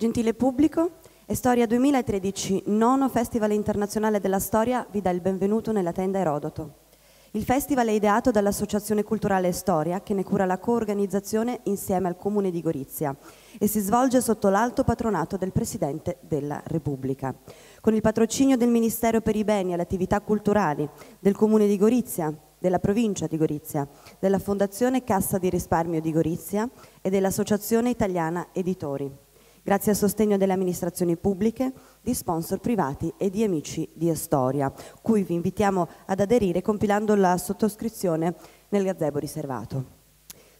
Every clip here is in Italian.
Gentile pubblico, Storia 2013, nono Festival internazionale della storia, vi dà il benvenuto nella tenda Erodoto. Il festival è ideato dall'Associazione Culturale Storia, che ne cura la coorganizzazione insieme al Comune di Gorizia e si svolge sotto l'alto patronato del Presidente della Repubblica. Con il patrocinio del Ministero per i Beni e le Attività Culturali, del Comune di Gorizia, della provincia di Gorizia, della Fondazione Cassa di Risparmio di Gorizia e dell'Associazione Italiana Editori grazie al sostegno delle amministrazioni pubbliche, di sponsor privati e di amici di Estoria, cui vi invitiamo ad aderire compilando la sottoscrizione nel gazebo riservato.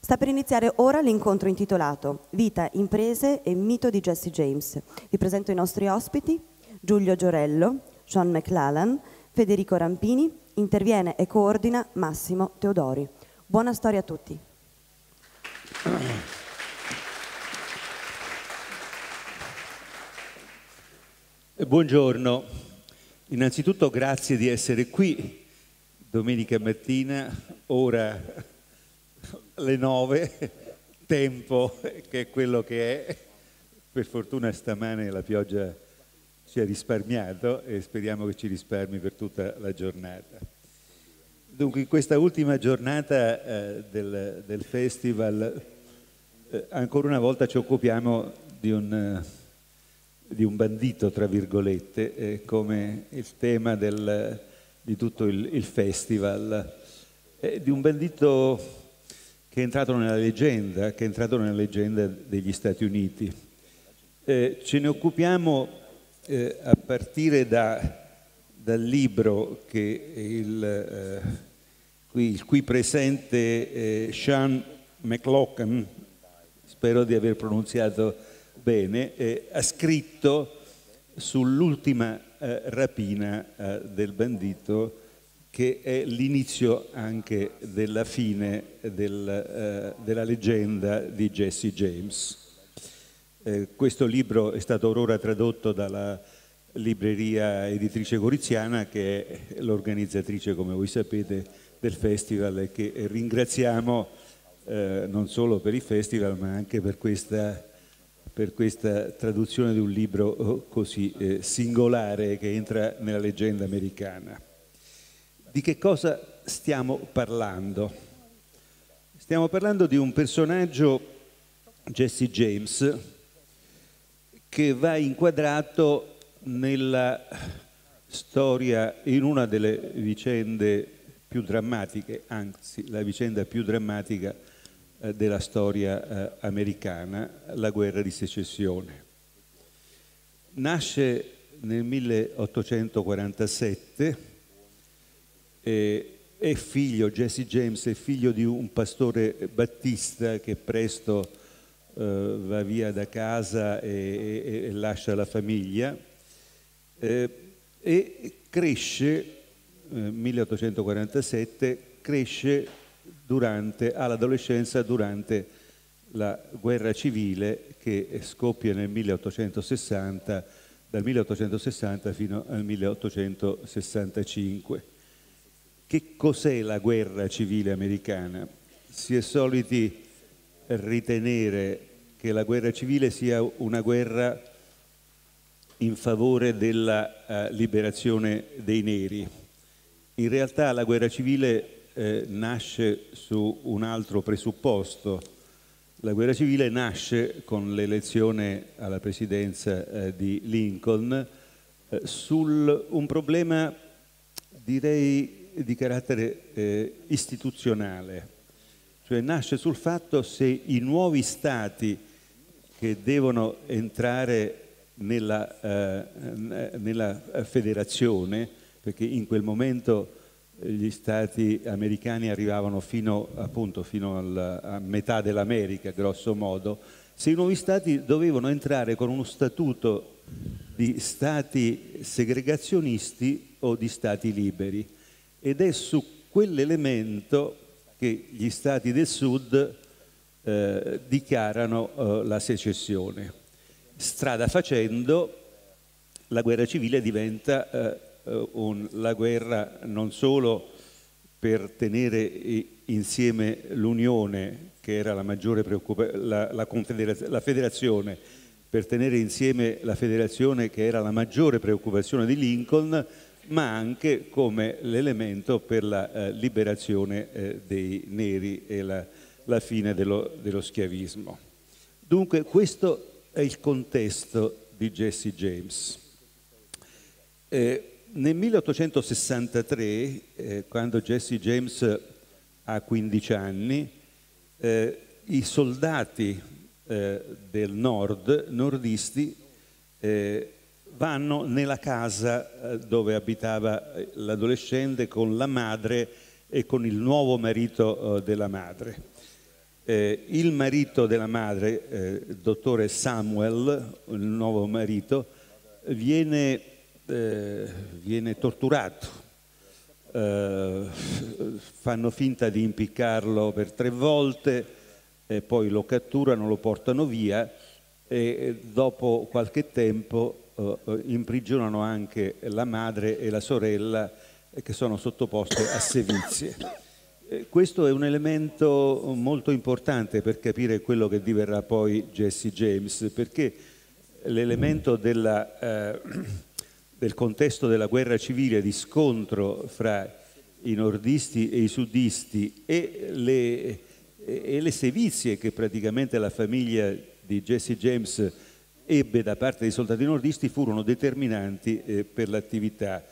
Sta per iniziare ora l'incontro intitolato Vita, imprese e mito di Jesse James. Vi presento i nostri ospiti, Giulio Giorello, John McLallan, Federico Rampini, interviene e coordina Massimo Teodori. Buona storia a tutti. Buongiorno, innanzitutto grazie di essere qui domenica mattina, ora le nove, tempo che è quello che è. Per fortuna stamane la pioggia ci ha risparmiato e speriamo che ci risparmi per tutta la giornata. Dunque in questa ultima giornata eh, del, del, festival eh, ancora una volta ci occupiamo di un di un bandito, tra virgolette, eh, come il tema del, di tutto il, il festival, eh, di un bandito che è entrato nella leggenda, che è entrato nella leggenda degli Stati Uniti. Eh, ce ne occupiamo eh, a partire da, dal libro che il, eh, qui, il qui presente eh, Sean McLaughlin, spero di aver pronunziato bene, eh, ha scritto sull'ultima eh, rapina eh, del bandito che è l'inizio anche della fine del, eh, della leggenda di Jesse James. Eh, questo libro è stato ora tradotto dalla libreria editrice goriziana che è l'organizzatrice, come voi sapete, del festival e che ringraziamo eh, non solo per il festival ma anche per questa per questa traduzione di un libro oh, così eh, singolare che entra nella leggenda americana. Di che cosa stiamo parlando? Stiamo parlando di un personaggio, Jesse James, che va inquadrato nella storia, in una delle vicende più drammatiche, anzi la vicenda più drammatica eh, della storia eh, americana, la guerra di secessione. Nasce nel 1847, eh, è figlio, Jesse James è figlio di un pastore battista che presto va via da casa e, lascia la famiglia e cresce, nel 1847, cresce durante, all'adolescenza durante la guerra civile che scoppia nel 1860, dal 1860 fino al 1865. Che cos'è la guerra civile americana? Si è soliti ritenere che la guerra civile sia una guerra in favore della uh, liberazione dei neri. In realtà la guerra civile eh, nasce su un altro presupposto. La guerra civile nasce con l'elezione alla presidenza eh, di Lincoln eh, su un problema, direi, di carattere eh, istituzionale, cioè nasce sul fatto se i nuovi stati che devono entrare nella, eh, nella federazione, perché in quel momento gli stati americani arrivavano fino, appunto, fino al, a metà dell'America, grosso modo, se i nuovi stati dovevano entrare con uno statuto di stati segregazionisti o di stati liberi. Ed è su quell'elemento che gli stati del sud eh, dichiarano eh, la secessione. Strada facendo, la guerra civile diventa eh, un, la guerra non solo per tenere insieme l'Unione, che era la maggiore preoccupazione, la, la, la, federazione, per tenere insieme la federazione che era la maggiore preoccupazione di Lincoln, ma anche come l'elemento per la eh, liberazione eh, dei neri e la, la fine dello, dello, schiavismo. Dunque questo è il contesto di Jesse James. Eh, nel 1863, eh, quando Jesse James ha 15 anni, eh, i soldati eh, del nord, nordisti, eh, vanno nella casa eh, dove abitava eh, l'adolescente con la madre e con il nuovo marito eh, della madre. il marito della madre, il dottore Samuel, il nuovo marito, viene, viene torturato. fanno finta di impiccarlo per tre volte, e poi lo catturano, lo portano via e dopo qualche tempo eh, imprigionano anche la madre e la sorella eh, che sono sottoposte a sevizie. Eh, questo è un elemento molto importante per capire quello che diverrà poi Jesse James, perché l'elemento della, eh, del contesto della guerra civile, di scontro fra i nordisti e i sudisti e le e le sevizie che praticamente la famiglia di Jesse James ebbe da parte dei soldati nordisti furono determinanti eh, per l'attività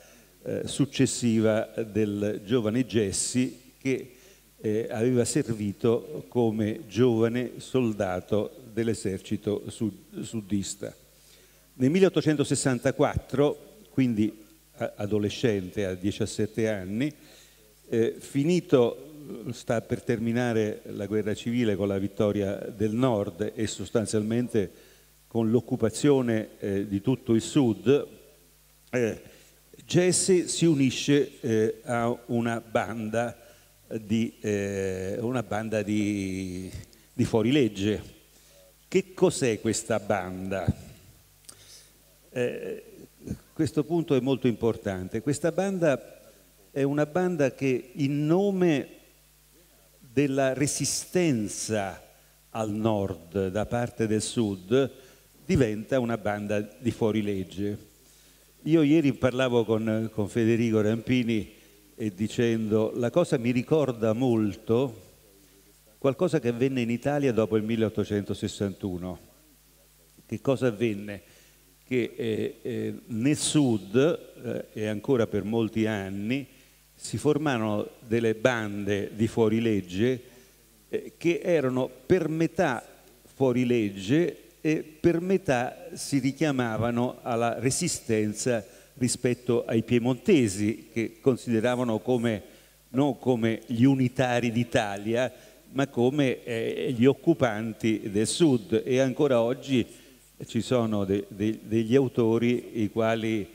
eh, successiva del giovane Jesse che eh, aveva servito come giovane soldato dell'esercito sud- sudista. Nel 1864, quindi adolescente a 17 anni, eh, finito sta per terminare la guerra civile con la vittoria del nord e sostanzialmente con l'occupazione eh, di tutto il sud, eh, Jesse si unisce eh, a una banda di, eh, una banda di, di fuorilegge. Che cos'è questa banda? Eh, questo punto è molto importante. Questa banda è una banda che in nome della resistenza al nord da parte del sud diventa una banda di fuorilegge. Io ieri parlavo con, con Federico Rampini e dicendo la cosa mi ricorda molto qualcosa che avvenne in Italia dopo il 1861. Che cosa avvenne? Che eh, eh, nel sud, eh, e ancora per molti anni, si formarono delle bande di fuorilegge eh, che erano per metà fuorilegge e per metà si richiamavano alla resistenza rispetto ai piemontesi che consideravano come, non come gli unitari d'Italia ma come eh, gli occupanti del sud. E ancora oggi ci sono de, de, degli autori i quali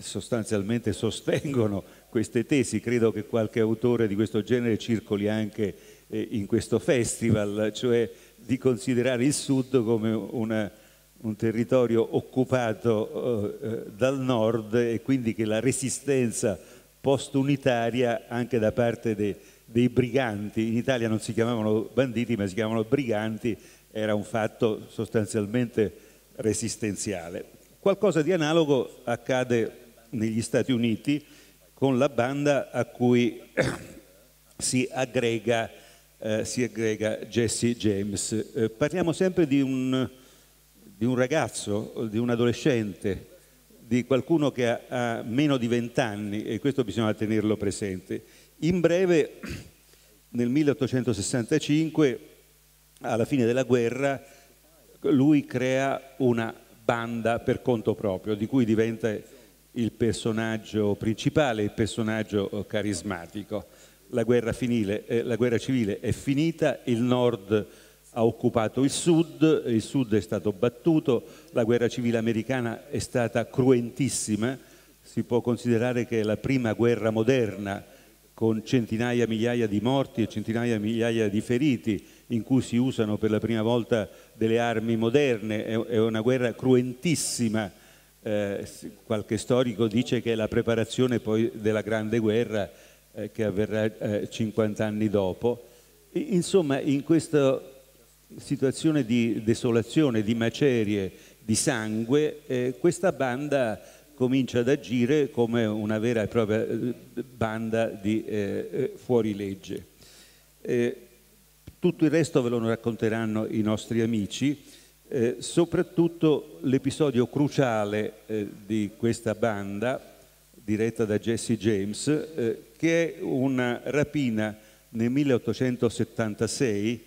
sostanzialmente sostengono queste tesi, credo che qualche autore di questo genere circoli anche eh, in questo festival, cioè di considerare il Sud come una, un territorio occupato eh, eh, dal nord e quindi che la resistenza post-unitaria anche da parte de, dei briganti, in Italia non si chiamavano banditi ma si chiamavano briganti, era un fatto sostanzialmente resistenziale. Qualcosa di analogo accade negli Stati Uniti, con la banda a cui si aggrega, eh, si aggrega Jesse James. Eh, parliamo sempre di un, di un, ragazzo, di un adolescente, di qualcuno che ha, ha meno di vent'anni e questo bisogna tenerlo presente. In breve, nel 1865, alla fine della guerra, lui crea una banda per conto proprio, di cui diventa il personaggio principale, il personaggio eh, carismatico. La guerra, finile, eh, la guerra civile è finita, il nord ha occupato il sud, il sud è stato battuto, la guerra civile americana è stata cruentissima, si può considerare che è la prima guerra moderna con centinaia, migliaia di morti e centinaia, migliaia di feriti, in cui si usano per la prima volta delle armi moderne, è una guerra cruentissima eh, qualche storico dice che è la preparazione poi della grande guerra eh, che avverrà eh, 50 anni dopo. insomma, in questa situazione di desolazione, di macerie, di sangue, eh, questa banda comincia ad agire come una vera e propria eh, banda di eh, fuorilegge. Tutto il resto ve lo racconteranno i nostri amici, eh, soprattutto l'episodio cruciale eh, di questa banda, diretta da Jesse James, eh, che è una rapina nel 1876,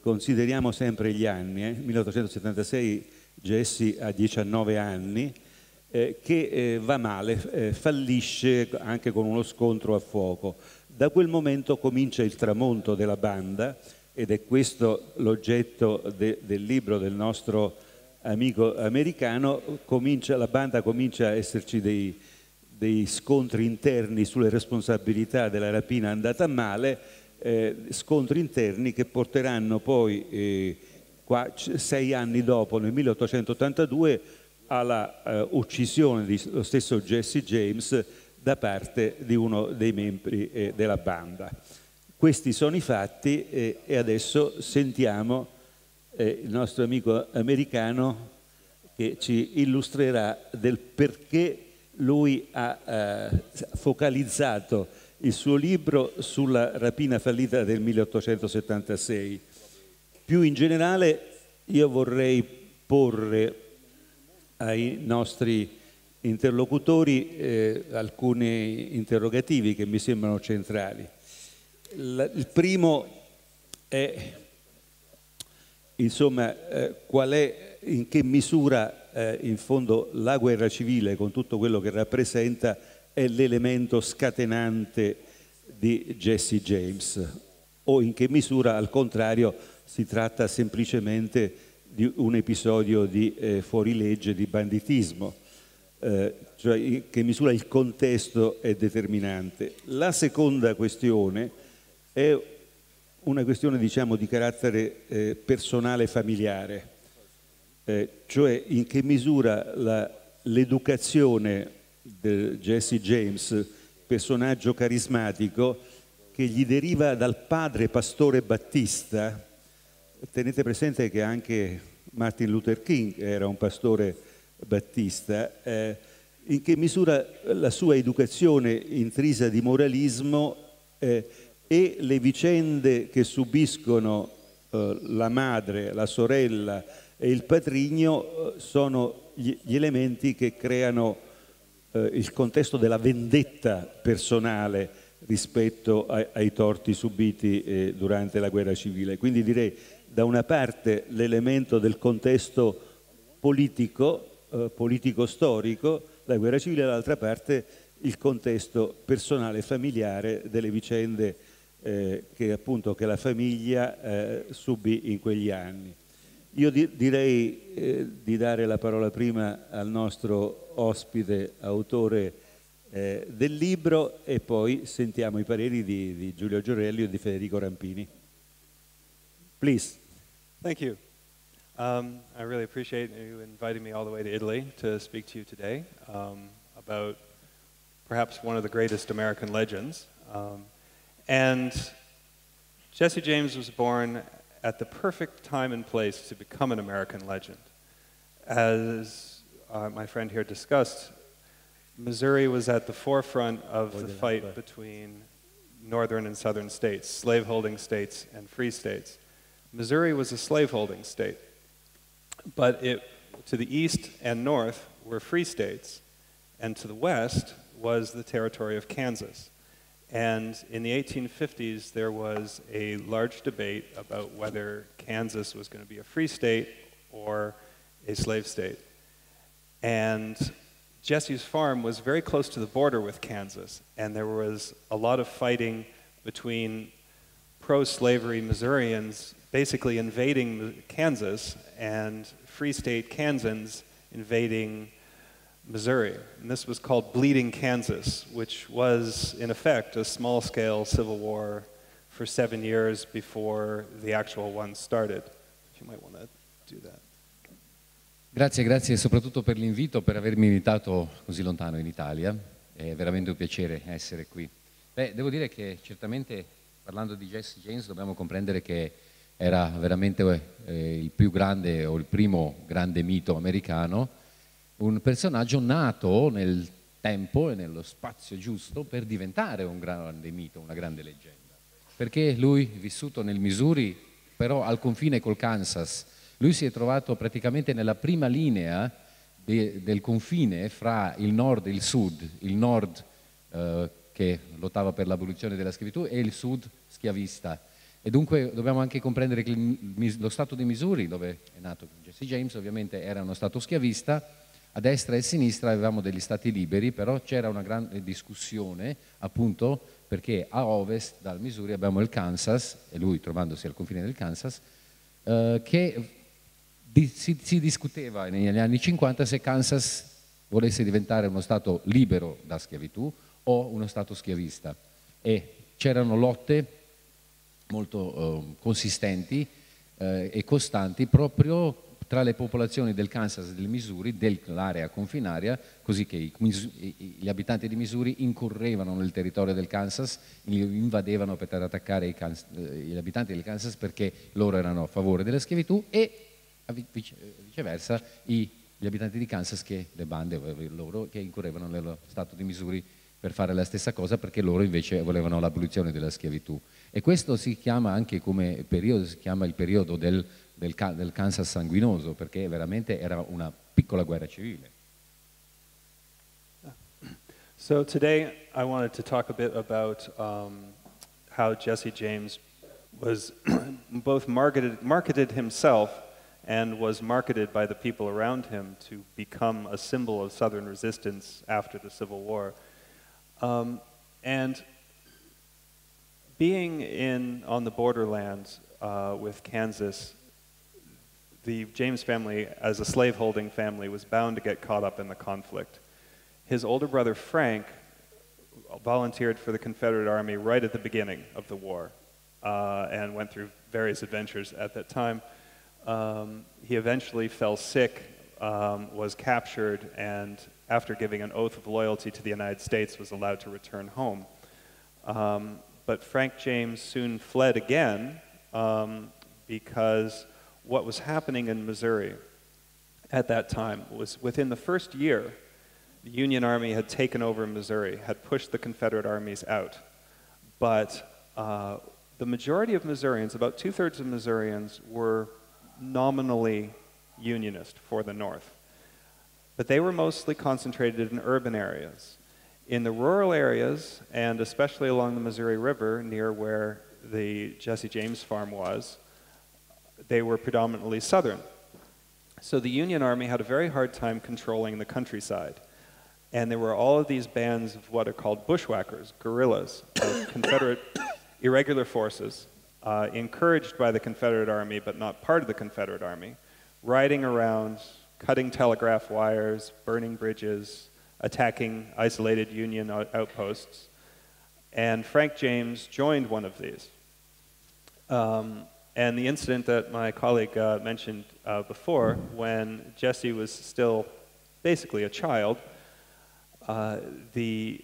consideriamo sempre gli anni, eh, 1876 Jesse ha 19 anni, eh, che eh, va male, eh, fallisce anche con uno scontro a fuoco. Da quel momento comincia il tramonto della banda ed è questo l'oggetto de, del libro del nostro amico americano, comincia, la banda comincia a esserci dei, dei scontri interni sulle responsabilità della rapina andata male, eh, scontri interni che porteranno poi eh, qua, sei anni dopo, nel 1882, alla eh, uccisione dello stesso Jesse James da parte di uno dei membri eh, della banda. Questi sono i fatti eh, e adesso sentiamo eh, il nostro amico americano che ci illustrerà del perché lui ha eh, focalizzato il suo libro sulla rapina fallita del 1876. Più in generale io vorrei porre ai nostri interlocutori eh, alcuni interrogativi che mi sembrano centrali. Il primo è insomma eh, qual è, in che misura eh, in fondo la guerra civile con tutto quello che rappresenta è l'elemento scatenante di Jesse James o in che misura al contrario si tratta semplicemente di un episodio di eh, fuorilegge, di banditismo, eh, cioè in che misura il contesto è determinante. La seconda questione è una questione diciamo, di carattere eh, personale familiare, eh, cioè in che misura l'educazione di Jesse James, personaggio carismatico, che gli deriva dal padre pastore battista, tenete presente che anche Martin Luther King era un pastore battista, eh, in che misura la sua educazione intrisa di moralismo eh, e le vicende che subiscono eh, la madre, la sorella e il patrigno eh, sono gli, elementi che creano eh, il contesto della vendetta personale rispetto ai, ai torti subiti eh, durante la guerra civile. Quindi direi da una parte l'elemento del contesto politico, politico-storico, la guerra civile, dall'altra parte il contesto personale e familiare delle vicende eh, che, appunto, che la famiglia eh, subì in quegli anni. Io di, direi eh, di dare la parola prima al nostro ospite, autore eh, del libro e poi sentiamo i pareri di, di Giulio Giorelli e di Federico Rampini. Please. Thank you. Um, I really appreciate you inviting me all the way to Italy to speak to you today um, about perhaps one of the greatest American legends. Um, and Jesse James was born at the perfect time and place to become an American legend. As uh, my friend here discussed, Missouri was at the forefront of the fight between northern and southern states, slaveholding states and free states. Missouri was a slaveholding state, but it, to the east and north were free states, and to the west was the territory of Kansas. And in the 1850s, there was a large debate about whether Kansas was going to be a free state or a slave state. And Jesse's farm was very close to the border with Kansas, and there was a lot of fighting between pro slavery Missourians basically invading Kansas and Free State Kansans invading Missouri. And this was called Bleeding Kansas, which was, in effect, a small scale civil war for seven years before the actual one started. You might want to do that. Grazie, grazie soprattutto per l'invito, per avermi invitato così lontano in Italia. È veramente un piacere essere qui. Beh, devo dire che certamente parlando di Jesse James dobbiamo comprendere che era veramente eh, il più grande o il primo grande mito americano, un personaggio nato nel tempo e nello spazio giusto per diventare un grande mito, una grande leggenda. Perché lui, vissuto nel Missouri, però al confine col Kansas, lui si è trovato praticamente nella prima linea de, del confine fra il nord e il sud, il nord eh, che lottava per l'abolizione della schiavitù e il sud schiavista. E dunque dobbiamo anche comprendere che lo Stato di Missouri, dove è nato Jesse James, ovviamente era uno Stato schiavista, a destra e a sinistra avevamo degli stati liberi, però c'era una grande discussione appunto perché a ovest dal Missouri abbiamo il Kansas, e lui trovandosi al confine del Kansas, eh, che di, si, si, discuteva negli anni 50 se Kansas volesse diventare uno Stato libero da schiavitù o uno Stato schiavista. E c'erano lotte molto eh, consistenti eh, e costanti proprio tra le popolazioni del Kansas e del Missouri, dell'area confinaria, così che i, gli abitanti di Missouri incorrevano nel territorio del Kansas, invadevano per attaccare i, eh, gli abitanti del Kansas perché loro erano a favore della schiavitù e viceversa gli abitanti di Kansas che le bande loro che incorrevano nello stato di Missouri per fare la stessa cosa perché loro invece volevano l'abolizione della schiavitù. E questo si chiama anche come periodo, si chiama il periodo del del, del Kansas sanguinoso, perché veramente era una piccola guerra civile. So today I wanted to talk a bit about um, how Jesse James was both marketed, marketed himself and was marketed by the people around him to become a symbol of Southern resistance after the Civil War. Um, and being in, on the borderlands uh, with Kansas the James family, as a slaveholding family, was bound to get caught up in the conflict. His older brother Frank volunteered for the Confederate Army right at the beginning of the war uh, and went through various adventures at that time. Um, he eventually fell sick, um, was captured, and after giving an oath of loyalty to the United States, was allowed to return home. Um, but Frank James soon fled again um, because what was happening in Missouri at that time was within the first year, the Union Army had taken over Missouri, had pushed the Confederate armies out. But uh, the majority of Missourians, about two thirds of Missourians, were nominally Unionist for the North. But they were mostly concentrated in urban areas. In the rural areas, and especially along the Missouri River, near where the Jesse James farm was, they were predominantly southern. So the Union Army had a very hard time controlling the countryside. And there were all of these bands of what are called bushwhackers, guerrillas, Confederate irregular forces, uh, encouraged by the Confederate Army but not part of the Confederate Army, riding around, cutting telegraph wires, burning bridges, attacking isolated Union outposts. And Frank James joined one of these. Um, and the incident that my colleague uh, mentioned uh, before, when Jesse was still basically a child, uh, the,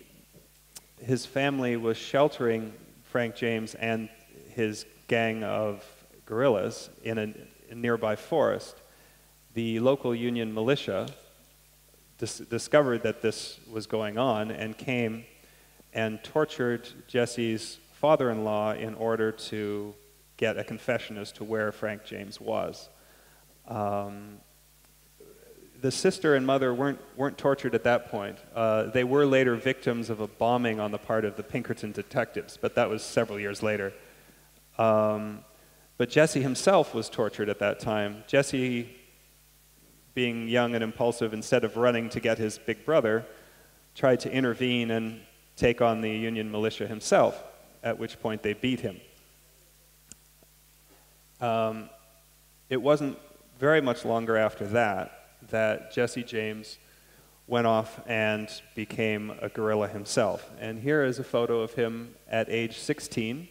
his family was sheltering Frank James and his gang of guerrillas in a, a nearby forest. The local Union militia dis discovered that this was going on and came and tortured Jesse's father in law in order to get a confession as to where Frank James was. Um, the sister and mother weren't, weren't tortured at that point. Uh, they were later victims of a bombing on the part of the Pinkerton detectives, but that was several years later. Um, but Jesse himself was tortured at that time. Jesse, being young and impulsive, instead of running to get his big brother, tried to intervene and take on the Union militia himself, at which point they beat him. Um, it wasn't very much longer after that that Jesse James went off and became a guerrilla himself. And here is a photo of him at age 16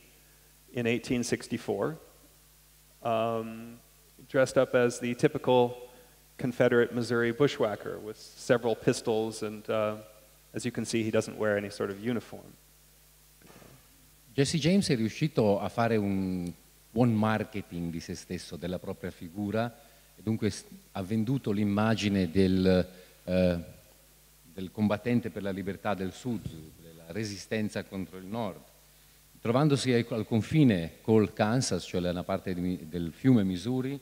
in 1864, um, dressed up as the typical Confederate Missouri bushwhacker with several pistols, and uh, as you can see, he doesn't wear any sort of uniform. Jesse James è riuscito a fare un buon marketing di se stesso, della propria figura, e dunque ha venduto l'immagine del, eh, del combattente per la libertà del Sud, della resistenza contro il Nord. Trovandosi al confine col Kansas, cioè una parte del fiume Missouri,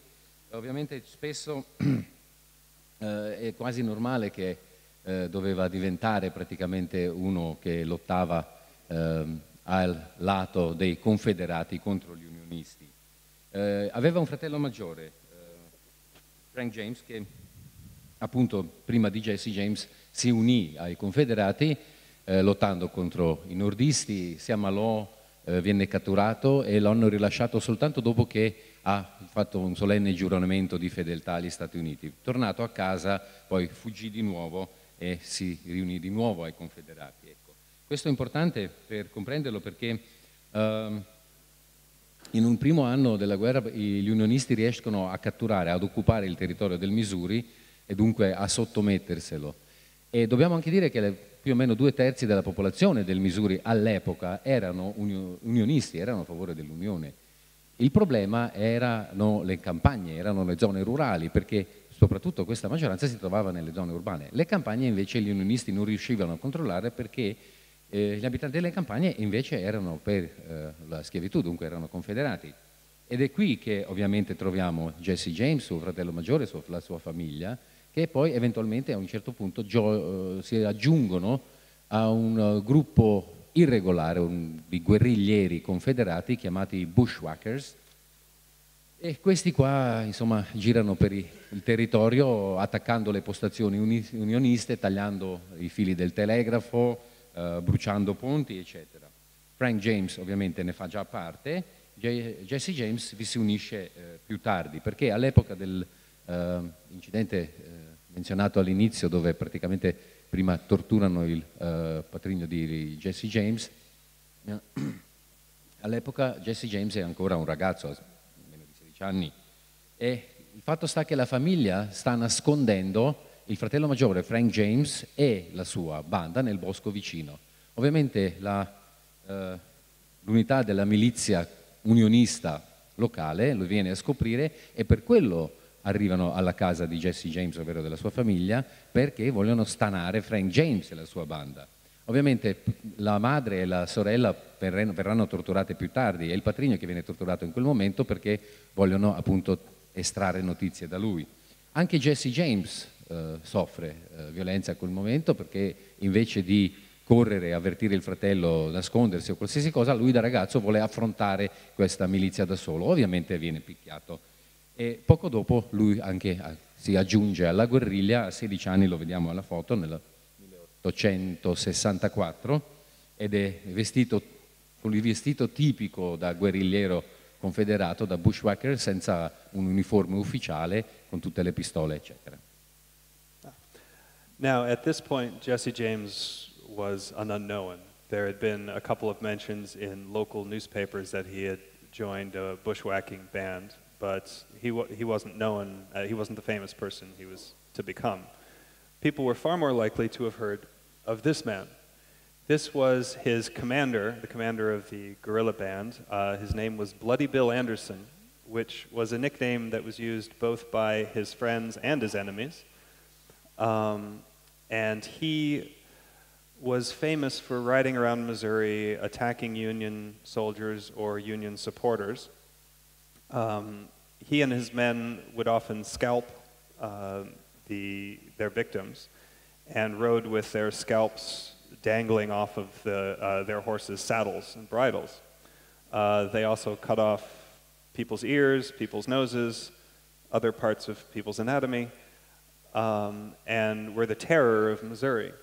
ovviamente spesso eh, è quasi normale che eh, doveva diventare praticamente uno che lottava eh, al lato dei confederati contro gli unionisti. Eh, aveva un fratello maggiore, eh, Frank James, che appunto prima di Jesse James si unì ai confederati eh, lottando contro i nordisti, si ammalò, venne catturato e lo hanno rilasciato soltanto dopo che ha fatto un solenne giuramento di fedeltà agli Stati Uniti. Tornato a casa, poi fuggì di nuovo e si riunì di nuovo ai confederati. Questo è importante per comprenderlo perché uh, in un primo anno della guerra gli unionisti riescono a catturare, ad occupare il territorio del Missouri e dunque a sottometterselo. E dobbiamo anche dire che le, più o meno due terzi della popolazione del Missouri all'epoca erano unionisti, erano a favore dell'Unione il problema erano le campagne, erano le zone rurali, perché soprattutto questa maggioranza si trovava nelle zone urbane. Le campagne invece gli unionisti non riuscivano a controllare perché eh, gli abitanti delle campagne invece erano per eh, la schiavitù, dunque erano confederati. Ed è qui che ovviamente troviamo Jesse James, suo fratello maggiore, suo, la sua famiglia, che poi eventualmente a un certo punto gio, eh, si aggiungono a un uh, gruppo irregolare un, di guerriglieri confederati chiamati bushwhackers e questi qua insomma girano per il territorio attaccando le postazioni uni, unioniste, tagliando i fili del telegrafo, eh, bruciando ponti eccetera. Frank James ovviamente ne fa già parte, Jesse James vi si unisce eh, più tardi perché all'epoca dell'incidente eh, eh, menzionato all'inizio dove praticamente prima torturano il patrigno di Jesse James. All'epoca Jesse James è ancora un ragazzo, ha meno di 16 anni, e il fatto sta che la famiglia sta nascondendo il fratello maggiore Frank James e la sua banda nel bosco vicino. Ovviamente uh, l'unità della milizia unionista locale lo viene a scoprire e per quello arrivano alla casa di Jesse James, ovvero della sua famiglia, perché vogliono stanare Frank James e la sua banda. Ovviamente la madre e la sorella verranno torturate più tardi, è il patrigno che viene torturato in quel momento perché vogliono appunto estrarre notizie da lui. Anche Jesse James eh, soffre eh, violenza a quel momento perché invece di correre, avvertire il fratello, nascondersi o qualsiasi cosa, lui da ragazzo vuole affrontare questa milizia da solo. Ovviamente viene picchiato e poco dopo lui anche si aggiunge alla guerriglia, a 16 anni lo vediamo alla foto, nel 1864, ed è vestito con il vestito tipico da guerrigliero confederato, da bushwhacker, senza un uniforme ufficiale, con tutte le pistole, eccetera. Now, at this point, Jesse James was an unknown. There had been a couple of mentions in local newspapers that he had joined a bushwhacking band, but he, he wasn't known, uh, he wasn't the famous person he was to become. People were far more likely to have heard of this man. This was his commander, the commander of the guerrilla band. Uh, his name was Bloody Bill Anderson, which was a nickname that was used both by his friends and his enemies. Um, and he was famous for riding around Missouri attacking Union soldiers or Union supporters. Um, he and his men would often scalp uh, the, their victims and rode with their scalps dangling off of the, uh, their horses' saddles and bridles. Uh, they also cut off people's ears, people's noses, other parts of people's anatomy, um, and were the terror of Missouri.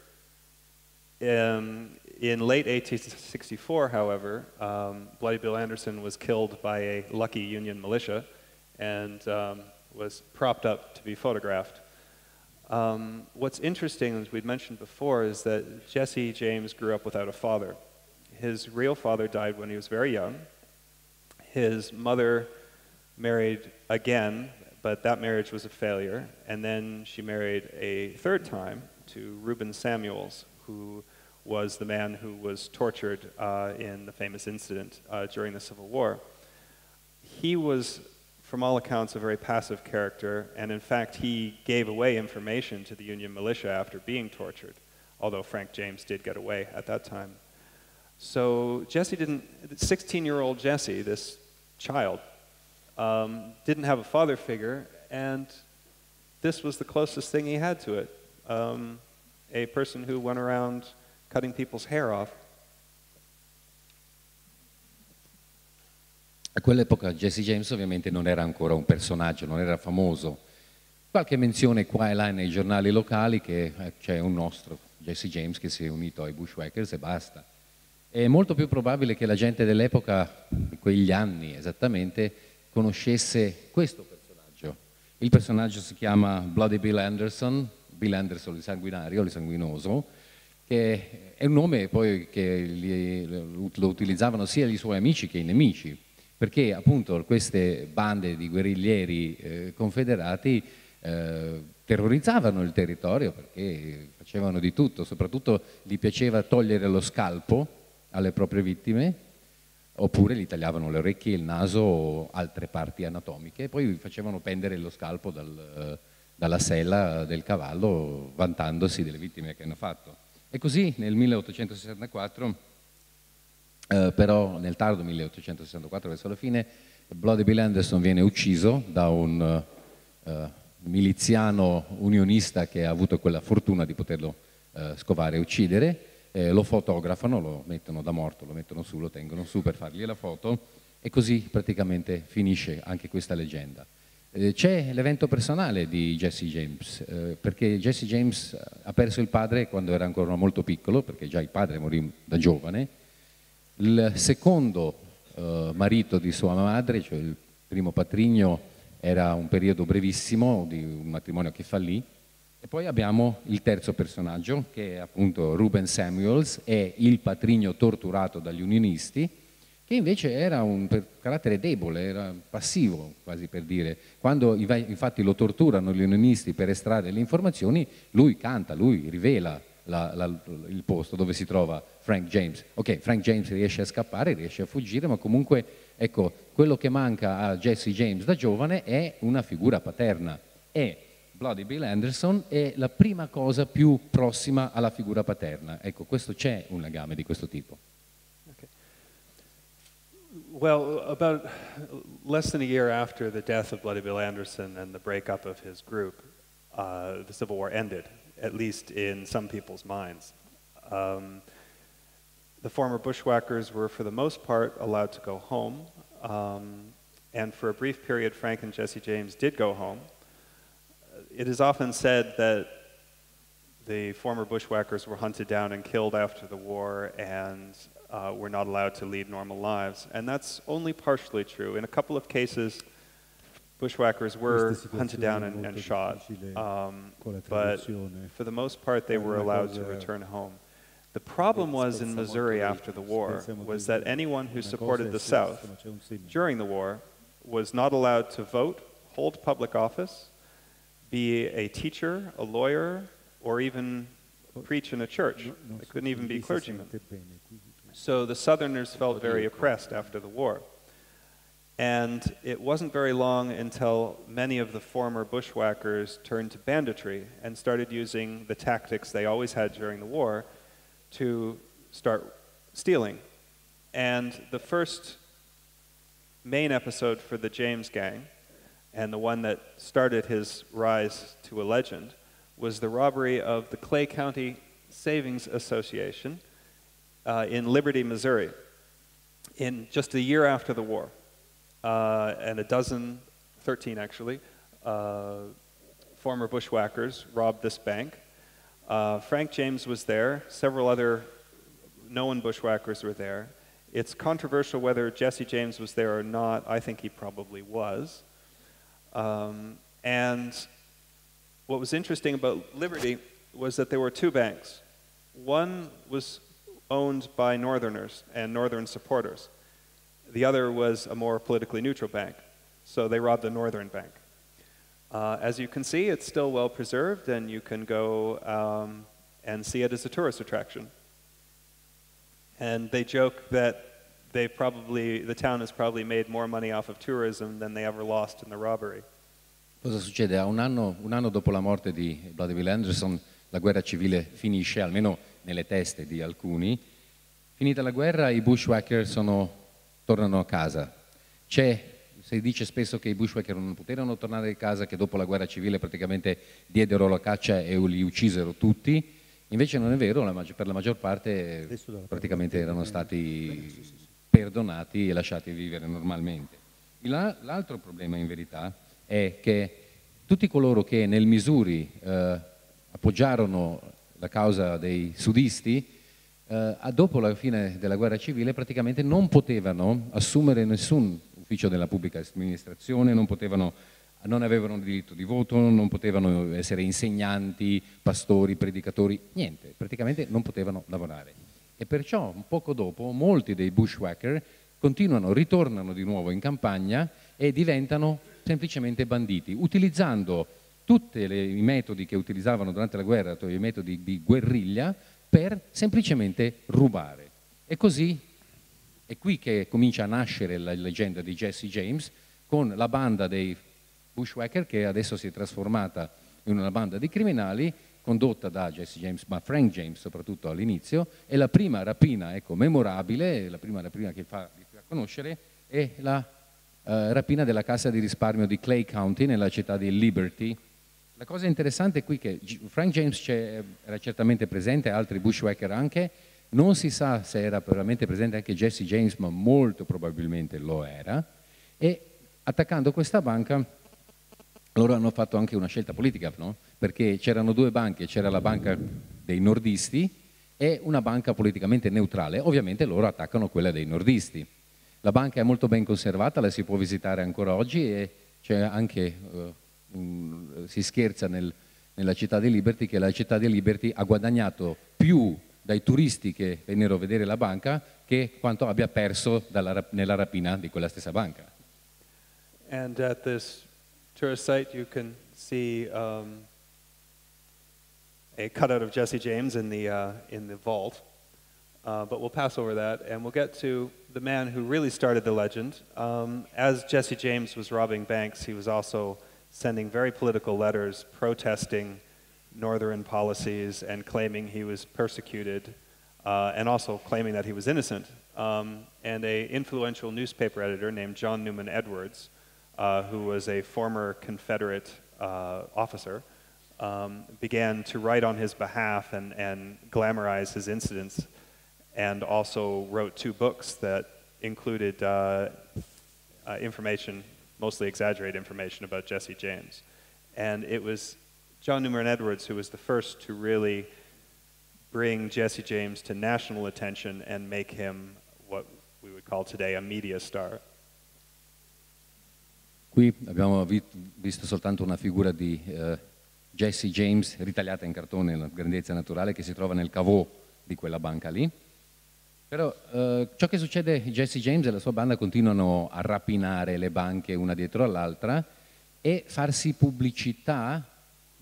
Um, in late 1864, however, um, Bloody Bill Anderson was killed by a lucky Union militia and um, was propped up to be photographed. Um, what's interesting, as we'd mentioned before, is that Jesse James grew up without a father. His real father died when he was very young. His mother married again, but that marriage was a failure. And then she married a third time to Reuben Samuels, who was the man who was tortured uh, in the famous incident uh, during the Civil War he was, from all accounts, a very passive character, and in fact, he gave away information to the Union militia after being tortured, although Frank James did get away at that time. So Jesse didn't, 16 year old Jesse, this child, um, didn't have a father figure, and this was the closest thing he had to it. Um, a person who went around cutting people's hair off. A quell'epoca Jesse James ovviamente non era ancora un personaggio, non era famoso. Qualche menzione qua e là nei giornali locali che eh, c'è un nostro Jesse James che si è unito ai Bushwhackers e basta. È molto più probabile che la gente dell'epoca, di quegli anni esattamente, conoscesse questo personaggio. Il personaggio si chiama Bloody Bill Anderson, Bill Anderson il sanguinario, il sanguinoso, che è un nome poi che gli, lo utilizzavano sia i suoi amici che i nemici, perché appunto queste bande di guerriglieri eh, confederati eh, terrorizzavano il territorio perché facevano di tutto, soprattutto gli piaceva togliere lo scalpo alle proprie vittime oppure gli tagliavano le orecchie, il naso o altre parti anatomiche e poi facevano pendere lo scalpo dal, dalla sella del cavallo vantandosi delle vittime che hanno fatto. E così nel 1864, eh, però nel tardo 1864 verso la fine, Bloody Bill Anderson viene ucciso da un eh, miliziano unionista che ha avuto quella fortuna di poterlo eh, scovare e uccidere eh, lo fotografano, lo mettono da morto, lo mettono su, lo tengono su per fargli la foto e così praticamente finisce anche questa leggenda. Eh, c'è l'evento personale di Jesse James, eh, perché Jesse James ha perso il padre quando era ancora molto piccolo, perché già il padre morì da giovane. Il secondo eh, marito di sua madre, cioè il primo patrigno, era un periodo brevissimo di un matrimonio che fallì e poi abbiamo il terzo personaggio, che è appunto Ruben Samuels, è il patrigno torturato dagli unionisti, che invece era un carattere debole, era passivo, quasi per dire. Quando infatti lo torturano gli unionisti per estrarre le informazioni, lui canta, lui rivela la, la, il posto dove si trova Frank James. Ok, Frank James riesce a scappare, riesce a fuggire, ma comunque, ecco, quello che manca a Jesse James da giovane è una figura paterna. È Bloody Bill Anderson è la prima cosa più prossima alla figura paterna. Ecco, questo c'è un legame di questo tipo. Okay. Well, about less than a year after the death of Bloody Bill Anderson and the breakup of his group, uh, the Civil War ended, at least in some people's minds. Um, the former bushwhackers were, for the most part, allowed to go home. Um, and for a brief period, Frank and Jesse James did go home it is often said that the former bushwhackers were hunted down and killed after the war and uh, were not allowed to lead normal lives. And that's only partially true. In a couple of cases, bushwhackers were hunted down and, and shot. Um, but for the most part, they were allowed to return home. The problem was in Missouri after the war was that anyone who supported the South during the war was not allowed to vote, hold public office, be a teacher, a lawyer, or even preach in a church. They couldn't even be clergymen. So the Southerners felt very oppressed after the war. And it wasn't very long until many of the former bushwhackers turned to banditry and started using the tactics they always had during the war to start stealing. And the first main episode for the James Gang and the one that started his rise to a legend was the robbery of the Clay County Savings Association uh, in Liberty, Missouri, in just a year after the war. Uh, and a dozen, 13 actually, uh, former bushwhackers robbed this bank. Uh, Frank James was there, several other known bushwhackers were there. It's controversial whether Jesse James was there or not. I think he probably was. Um, and what was interesting about Liberty was that there were two banks. One was owned by Northerners and Northern supporters. The other was a more politically neutral bank. So they robbed the Northern Bank. Uh, as you can see, it's still well preserved, and you can go um, and see it as a tourist attraction. And they joke that they probably, the town has probably made more money off of tourism than they ever lost in the robbery. Cosa succede? A un anno, un anno dopo la morte di Bloody Anderson la guerra civile finisce, almeno nelle teste di alcuni. Finita la guerra i bushwhacker sono, tornano a casa. C'è, si dice spesso che i bushwhacker non poterono tornare a casa, che dopo la guerra civile praticamente diedero la caccia e li uccisero tutti. Invece non è vero, la per la maggior parte praticamente erano stati perdonati e lasciati vivere normalmente. L'altro problema in verità è che tutti coloro che nel Missouri eh, appoggiarono la causa dei sudisti, eh, dopo la fine della guerra civile praticamente non potevano assumere nessun ufficio della pubblica amministrazione, non, potevano, non avevano diritto di voto, non potevano essere insegnanti, pastori, predicatori, niente, praticamente non potevano lavorare. E perciò poco dopo molti dei bushwhacker continuano, ritornano di nuovo in campagna e diventano semplicemente banditi, utilizzando tutti i metodi che utilizzavano durante la guerra, i metodi di guerriglia, per semplicemente rubare. E così è qui che comincia a nascere la leggenda di Jesse James con la banda dei Bushwhacker che adesso si è trasformata in una banda di criminali condotta da Jesse James, ma Frank James soprattutto all'inizio, e la prima rapina ecco, memorabile, la prima rapina che fa, fa conoscere, è la eh, rapina della cassa di risparmio di Clay County nella città di Liberty. La cosa interessante è qui che Frank James era certamente presente, altri bushwhacker anche, non si sa se era veramente presente anche Jesse James, ma molto probabilmente lo era, e attaccando questa banca loro hanno fatto anche una scelta politica, no? perché c'erano due banche, c'era la banca dei nordisti e una banca politicamente neutrale, ovviamente loro attaccano quella dei nordisti. La banca è molto ben conservata, la si può visitare ancora oggi e c'è anche, uh, un, si scherza nel, nella città di Liberty che la città di Liberty ha guadagnato più dai turisti che vennero a vedere la banca che quanto abbia perso dalla, nella rapina di quella stessa banca. And at this tourist site you can see um, a cutout of Jesse James in the, uh, in the vault. Uh, but we'll pass over that and we'll get to the man who really started the legend. Um, as Jesse James was robbing banks, he was also sending very political letters protesting northern policies and claiming he was persecuted uh, and also claiming that he was innocent. Um, and a influential newspaper editor named John Newman Edwards, uh, who was a former Confederate uh, officer, um, began to write on his behalf and, and glamorize his incidents and also wrote two books that included uh, uh, information, mostly exaggerated information about Jesse James. And it was John Newman Edwards who was the first to really bring Jesse James to national attention and make him what we would call today a media star. Qui abbiamo visto soltanto una figura di uh, Jesse James ritagliata in cartone, una grandezza naturale che si trova nel cavò di quella banca lì. Però eh, ciò che succede, Jesse James e la sua banda continuano a rapinare le banche una dietro all'altra e farsi pubblicità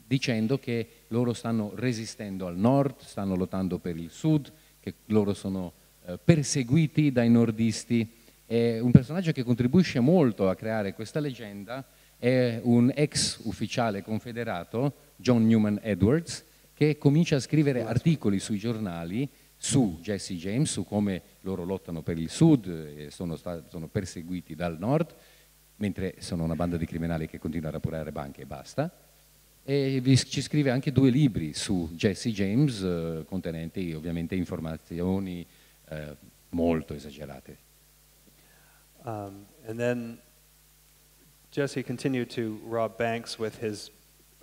dicendo che loro stanno resistendo al nord, stanno lottando per il sud, che loro sono eh, perseguiti dai nordisti. È un personaggio che contribuisce molto a creare questa leggenda è un ex ufficiale confederato, John Newman Edwards, che comincia a scrivere articoli sui giornali su Jesse James, su come loro lottano per il sud e sono, sono perseguiti dal nord, mentre sono una banda di criminali che continua a rapurare banche e basta. E ci scrive anche due libri su Jesse James, eh, contenenti ovviamente informazioni eh, molto esagerate. Um, and then Jesse continued to rob banks with his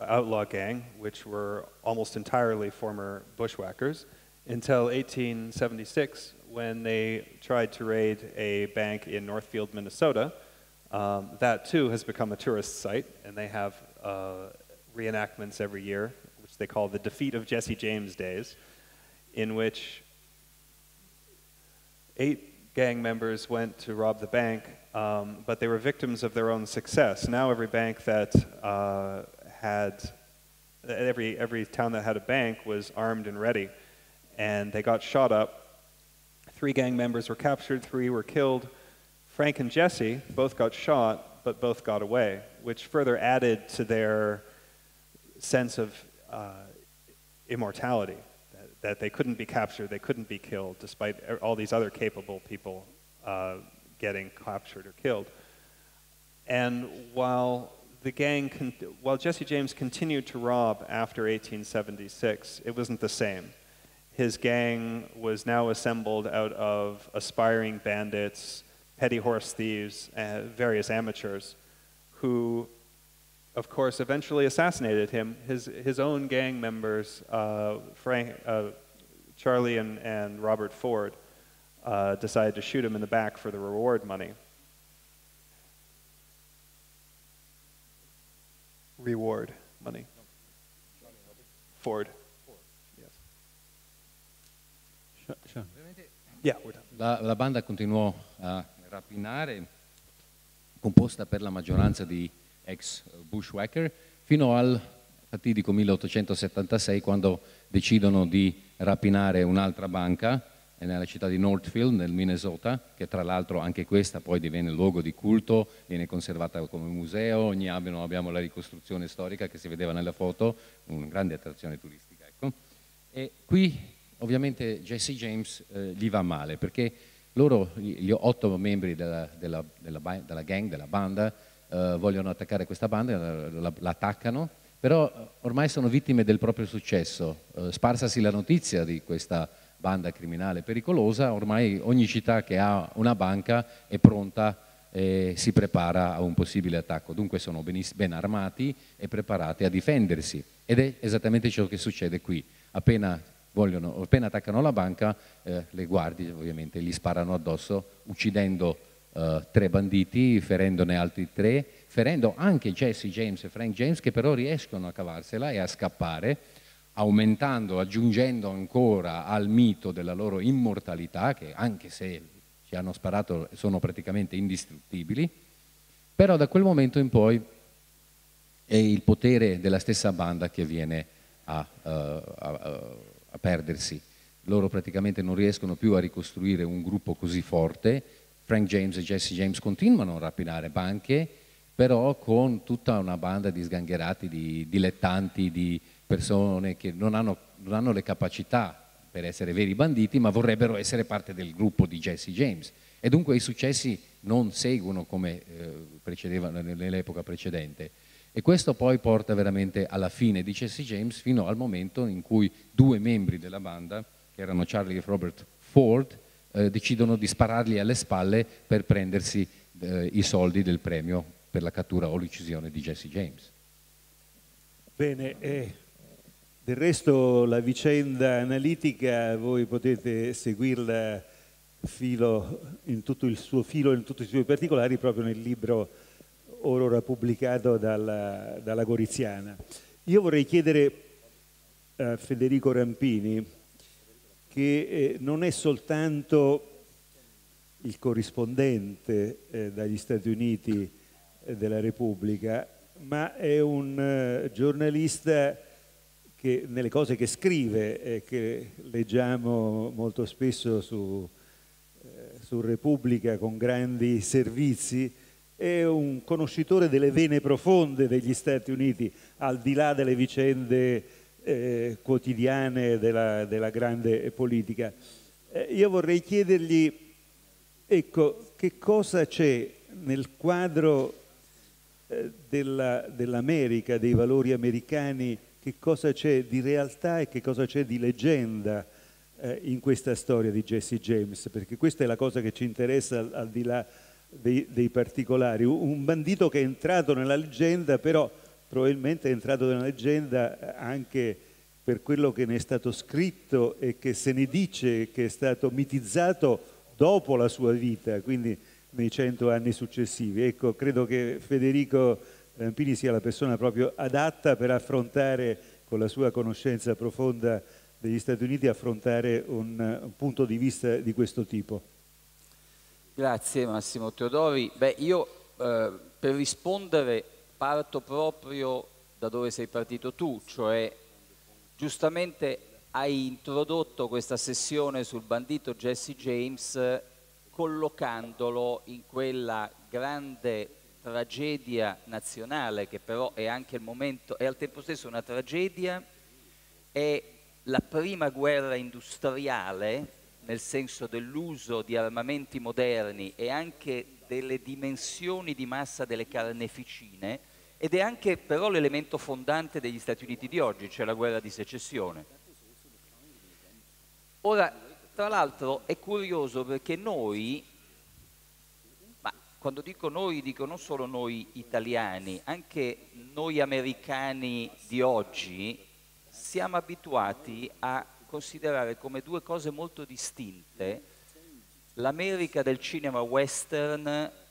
outlaw gang, which were almost entirely former bushwhackers. until 1876 when they tried to raid a bank in Northfield, Minnesota. Um, that too has become a tourist site, and they have uh, reenactments every year, which they call the Defeat of Jesse James Days, in which eight gang members went to rob the bank, um, but they were victims of their own success. Now every bank that uh, had, every, every town that had a bank was armed and ready and they got shot up three gang members were captured, three were killed. Frank and Jesse both got shot, but both got away, which further added to their sense of uh, immortality, that, they couldn't be captured, they couldn't be killed, despite all these other capable people uh, getting captured or killed. And while the gang, while Jesse James continued to rob after 1876, it wasn't the same. His gang was now assembled out of aspiring bandits, petty horse thieves, and various amateurs who, of course, eventually assassinated him. His, his own gang members, uh, Frank, uh, Charlie and, and Robert Ford, uh, decided to shoot him in the back for the reward money. Reward money. Ford. Yeah, la, la, banda continuò a rapinare, composta per la maggioranza di ex bushwhacker, fino al fatidico 1876 quando decidono di rapinare un'altra banca nella città di Northfield, nel Minnesota, che tra l'altro anche questa poi divenne luogo di culto, viene conservata come museo, ogni anno abbiamo la ricostruzione storica che si vedeva nella foto, una grande attrazione turistica. Ecco. E qui ovviamente Jesse James eh, gli va male perché loro, gli otto membri della, della, della, della gang, della banda, eh, vogliono attaccare questa banda, l'attaccano, però eh, ormai sono vittime del proprio successo. Eh, sparsasi la notizia di questa banda criminale pericolosa, ormai ogni città che ha una banca è pronta e si prepara a un possibile attacco. Dunque sono ben, ben armati e preparati a difendersi. Ed è esattamente ciò che succede qui. Appena vogliono, appena attaccano la banca, eh, le guardie ovviamente gli sparano addosso, uccidendo eh, tre banditi, ferendone altri tre, ferendo anche Jesse James e Frank James che però riescono a cavarsela e a scappare, aumentando, aggiungendo ancora al mito della loro immortalità, che anche se ci hanno sparato sono praticamente indistruttibili, però da quel momento in poi è il potere della stessa banda che viene a, uh, a, a a perdersi. Loro praticamente non riescono più a ricostruire un gruppo così forte. Frank James e Jesse James continuano a rapinare banche, però con tutta una banda di sgangherati, di dilettanti, di persone che non hanno, non hanno le capacità per essere veri banditi, ma vorrebbero essere parte del gruppo di Jesse James. E dunque i successi non seguono come eh, precedevano nell'epoca precedente. E questo poi porta veramente alla fine di Jesse James fino al momento in cui due membri della banda, che erano Charlie e Robert Ford, eh, decidono di sparargli alle spalle per prendersi eh, i soldi del premio per la cattura o l'uccisione di Jesse James. Bene, eh, del resto la vicenda analitica voi potete seguirla filo, in tutto il suo filo, in tutti i suoi particolari proprio nel libro ora pubblicato dalla, dalla Goriziana. Io vorrei chiedere a Federico Rampini che eh, non è soltanto il corrispondente eh, dagli Stati Uniti eh, della Repubblica, ma è un giornalista che nelle cose che scrive e che leggiamo molto spesso su, su Repubblica con grandi servizi, è un conoscitore delle vene profonde degli Stati Uniti, al di là delle vicende eh, quotidiane della, della, grande politica. Eh, io vorrei chiedergli, ecco, che cosa c'è nel quadro eh, della, dell'America, dei valori americani, che cosa c'è di realtà e che cosa c'è di leggenda eh, in questa storia di Jesse James, perché questa è la cosa che ci interessa al, al di là dei, dei, particolari. Un bandito che è entrato nella leggenda, però probabilmente è entrato nella leggenda eh, anche per quello che ne è stato scritto e che se ne dice che è stato mitizzato dopo la sua vita, quindi nei cento anni successivi. Ecco, credo che Federico Rampini sia la persona proprio adatta per affrontare, con la sua conoscenza profonda degli Stati Uniti, affrontare un, un punto di vista di questo tipo. Grazie Massimo Teodori. Beh, io eh, per rispondere parto proprio da dove sei partito tu, cioè giustamente hai introdotto questa sessione sul bandito Jesse James collocandolo in quella grande tragedia nazionale che però è anche il momento, è al tempo stesso una tragedia, è la prima guerra industriale nel senso dell'uso di armamenti moderni e anche delle dimensioni di massa delle carneficine ed è anche però l'elemento fondante degli Stati Uniti di oggi, cioè la guerra di secessione. Ora, tra l'altro è curioso perché noi, ma quando dico noi dico non solo noi italiani, anche noi americani di oggi siamo abituati a considerare come due cose molto distinte l'America del cinema western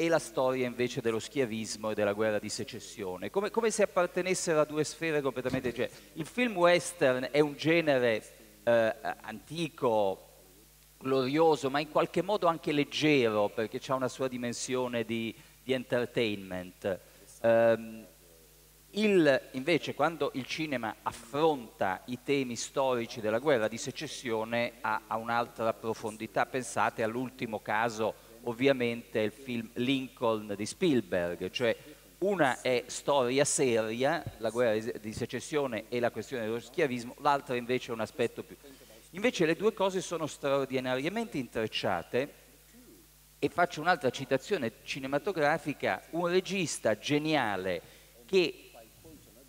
e la storia invece dello schiavismo e della guerra di secessione, come, come se appartenessero a due sfere completamente diverse. Il film western è un genere eh, antico, glorioso, ma in qualche modo anche leggero, perché ha una sua dimensione di, di entertainment. Um, il, invece, quando il cinema affronta i temi storici della guerra di secessione, ha, ha un'altra profondità. Pensate all'ultimo caso, ovviamente, il film Lincoln di Spielberg, cioè una è storia seria, la guerra di secessione e la questione dello schiavismo, l'altra invece è un aspetto più... Invece le due cose sono straordinariamente intrecciate e faccio un'altra citazione cinematografica, un regista geniale che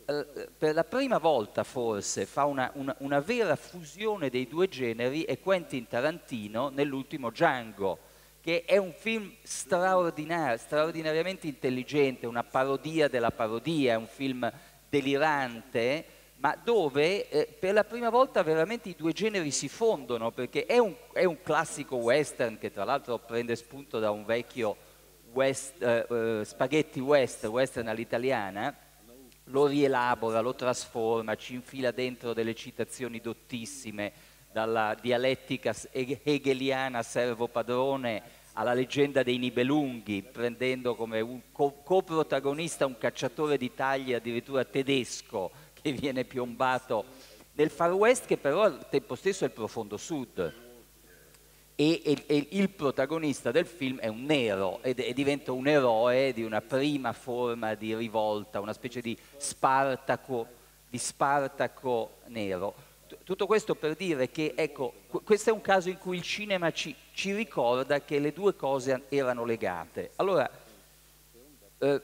eh, per la prima volta forse fa una, una, una vera fusione dei due generi è Quentin Tarantino nell'ultimo Django che è un film straordinario, straordinariamente intelligente, una parodia della parodia, è un film delirante, ma dove eh, per la prima volta veramente i due generi si fondono, perché è un, è un classico western che tra l'altro prende spunto da un vecchio west, eh, eh, spaghetti western, western all'italiana, lo rielabora, lo trasforma, ci infila dentro delle citazioni dottissime, dalla dialettica hegeliana servo-padrone alla leggenda dei Nibelunghi, prendendo come un co- coprotagonista un cacciatore di taglie addirittura tedesco che viene piombato nel Far West, che però al tempo stesso è il profondo sud. E, e, e il protagonista del film è un nero ed, e diventa un eroe di una prima forma di rivolta, una specie di Spartaco, di Spartaco nero tutto questo per dire che, ecco, questo è un caso in cui il cinema ci, ci ricorda che le due cose erano legate. Allora, eh,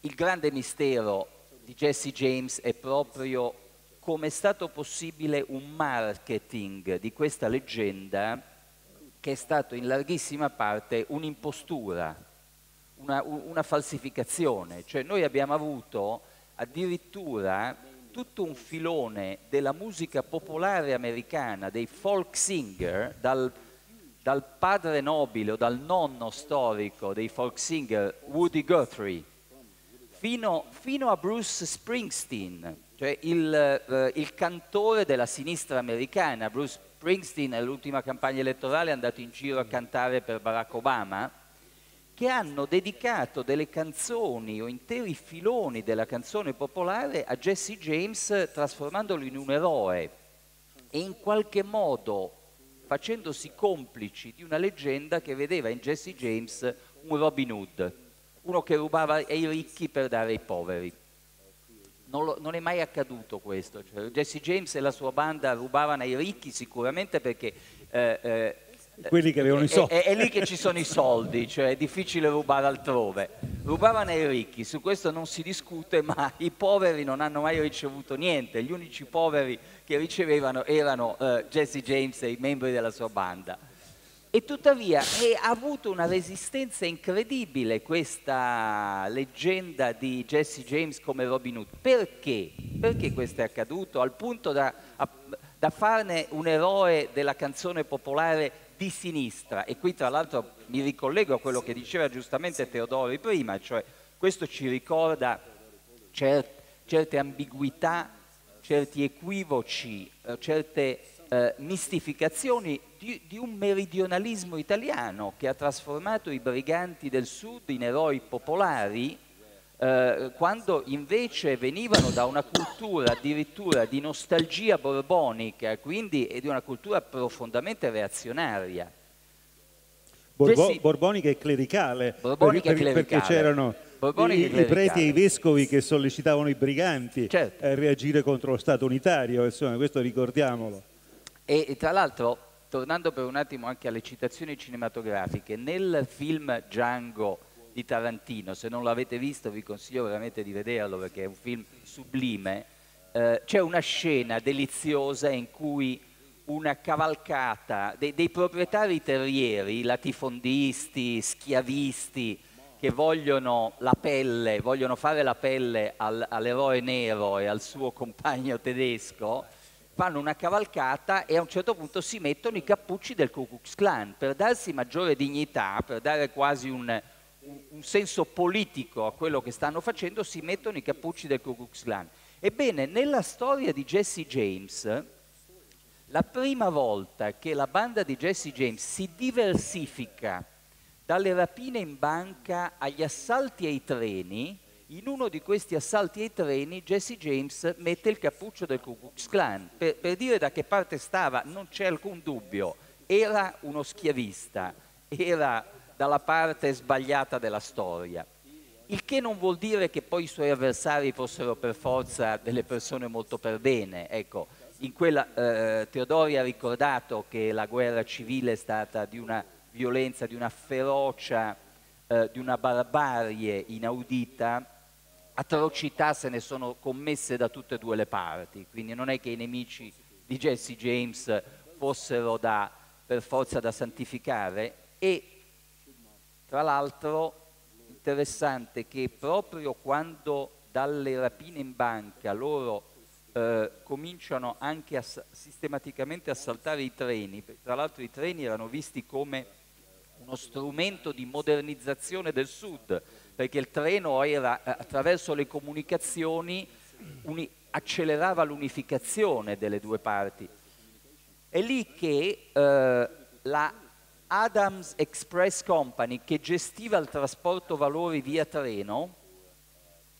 il grande mistero di Jesse James è proprio come è stato possibile un marketing di questa leggenda che è stato in larghissima parte un'impostura, una, una falsificazione. Cioè noi abbiamo avuto addirittura tutto un filone della musica popolare americana, dei folk singer, dal, dal padre nobile o dal nonno storico dei folk singer Woody Guthrie, fino, fino a Bruce Springsteen, cioè il, eh, il cantore della sinistra americana. Bruce Springsteen nell'ultima campagna elettorale è andato in giro a cantare per Barack Obama che hanno dedicato delle canzoni o interi filoni della canzone popolare a Jesse James trasformandolo in un eroe e in qualche modo facendosi complici di una leggenda che vedeva in Jesse James un Robin Hood, uno che rubava ai ricchi per dare ai poveri. Non, lo, non è mai accaduto questo, cioè, Jesse James e la sua banda rubavano ai ricchi sicuramente perché eh, eh, quelli che avevano i soldi. È, è, è, lì che ci sono i soldi, cioè è difficile rubare altrove. Rubavano ai ricchi, su questo non si discute, ma i poveri non hanno mai ricevuto niente. Gli unici poveri che ricevevano erano uh, Jesse James e i membri della sua banda. E tuttavia ha avuto una resistenza incredibile questa leggenda di Jesse James come Robin Hood. Perché? Perché questo è accaduto? Al punto da, da farne un eroe della canzone popolare di sinistra e qui tra l'altro mi ricollego a quello che diceva giustamente Teodori prima, cioè questo ci ricorda cer- certe ambiguità, certi equivoci, eh, certe eh, mistificazioni di, di, un meridionalismo italiano che ha trasformato i briganti del sud in eroi popolari eh, quando invece venivano da una cultura addirittura di nostalgia borbonica, quindi di una cultura profondamente reazionaria. Borbo, Jesse, borbonica e clericale, borbonica per, per, perché c'erano i, i, preti e i vescovi che sollecitavano i briganti certo. a reagire contro lo Stato unitario, insomma, questo ricordiamolo. E, e tra l'altro, tornando per un attimo anche alle citazioni cinematografiche, nel film Django di Tarantino, se non l'avete visto vi consiglio veramente di vederlo perché è un film sublime, eh, c'è una scena deliziosa in cui una cavalcata dei, dei proprietari terrieri, latifondisti, schiavisti, che vogliono la pelle, vogliono fare la pelle al, all'eroe nero e al suo compagno tedesco, fanno una cavalcata e a un certo punto si mettono i cappucci del Ku Klux Klan. Per darsi maggiore dignità, per dare quasi un, un, senso politico a quello che stanno facendo, si mettono i cappucci del Ku Klux Klan. Ebbene, nella storia di Jesse James, la prima volta che la banda di Jesse James si diversifica dalle rapine in banca agli assalti ai treni, in uno di questi assalti ai treni Jesse James mette il cappuccio del Ku Klux Klan per, per dire da che parte stava, non c'è alcun dubbio, era uno schiavista, era dalla parte sbagliata della storia. Il che non vuol dire che poi i suoi avversari fossero per forza delle persone molto per bene. Ecco, in quella, eh, Teodori ha ricordato che la guerra civile è stata di una violenza, di una ferocia, eh, di una barbarie inaudita, atrocità se ne sono commesse da tutte e due le parti, quindi non è che i nemici di Jesse James fossero da, per forza da santificare e tra l'altro interessante che proprio quando dalle rapine in banca loro eh, cominciano anche a, sistematicamente a saltare i treni, tra l'altro i treni erano visti come uno strumento di modernizzazione del sud, perché il treno era attraverso le comunicazioni uni, accelerava l'unificazione delle due parti. È lì che eh, la Adams Express Company, che gestiva il trasporto valori via treno,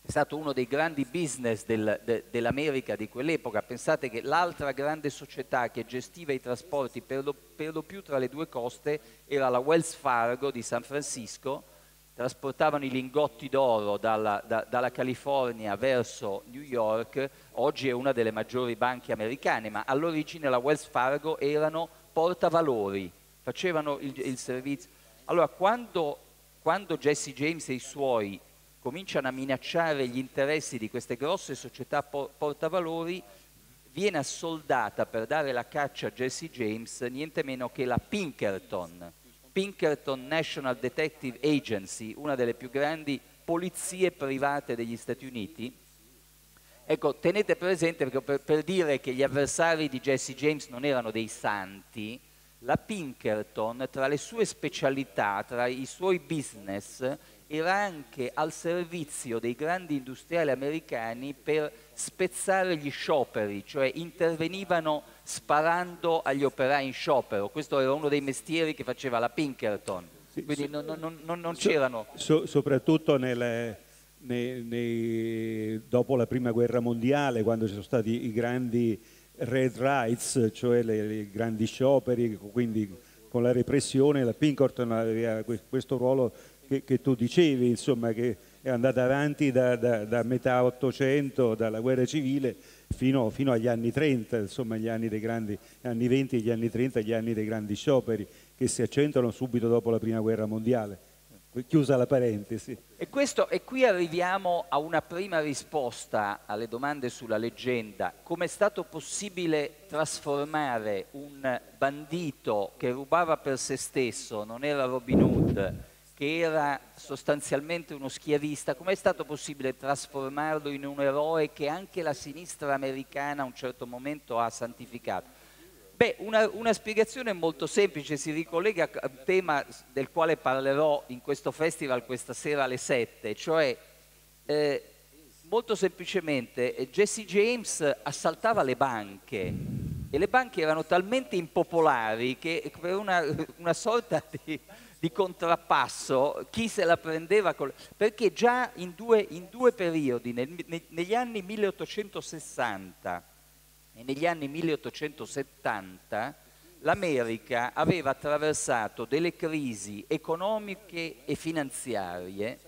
è stato uno dei grandi business del, de, dell'America di quell'epoca. Pensate che l'altra grande società che gestiva i trasporti per lo, per lo, più tra le due coste era la Wells Fargo di San Francisco, trasportavano i lingotti d'oro dalla, da, dalla California verso New York, oggi è una delle maggiori banche americane, ma all'origine la Wells Fargo erano portavalori facevano il, il servizio. Allora, quando, quando Jesse James e i suoi cominciano a minacciare gli interessi di queste grosse società portavalori, viene assoldata per dare la caccia a Jesse James niente meno che la Pinkerton, Pinkerton National Detective Agency, una delle più grandi polizie private degli Stati Uniti. Ecco, tenete presente per, per dire che gli avversari di Jesse James non erano dei santi, la Pinkerton, tra le sue specialità, tra i suoi business, era anche al servizio dei grandi industriali americani per spezzare gli scioperi, cioè intervenivano sparando agli operai in sciopero. Questo era uno dei mestieri che faceva la Pinkerton. Sì, Quindi so, non, non, non, so, c'erano... So, soprattutto nelle, nei, nei, dopo la Prima Guerra Mondiale, quando ci sono stati i grandi red rights, cioè i grandi scioperi, quindi con la repressione, la Pinkerton aveva questo ruolo che, che tu dicevi, insomma, che è andata avanti da, da, da metà Ottocento, dalla guerra civile, fino, fino, agli anni 30, insomma, gli anni, dei grandi, anni 20, gli anni 30, gli anni dei grandi scioperi, che si accentuano subito dopo la Prima Guerra Mondiale. Chiusa la parentesi. E, questo, e qui arriviamo a una prima risposta alle domande sulla leggenda. Come è stato possibile trasformare un bandito che rubava per se stesso, non era Robin Hood, che era sostanzialmente uno schiavista, come è stato possibile trasformarlo in un eroe che anche la sinistra americana a un certo momento ha santificato? Beh, una, una, spiegazione molto semplice, si ricollega a un tema del quale parlerò in questo festival questa sera alle 7, cioè eh, molto semplicemente eh, Jesse James assaltava le banche e le banche erano talmente impopolari che per una, una sorta di, di contrappasso, chi se la prendeva con... perché già in due, in due periodi, nel, negli anni 1860 e negli anni 1870, l'America aveva attraversato delle crisi economiche e finanziarie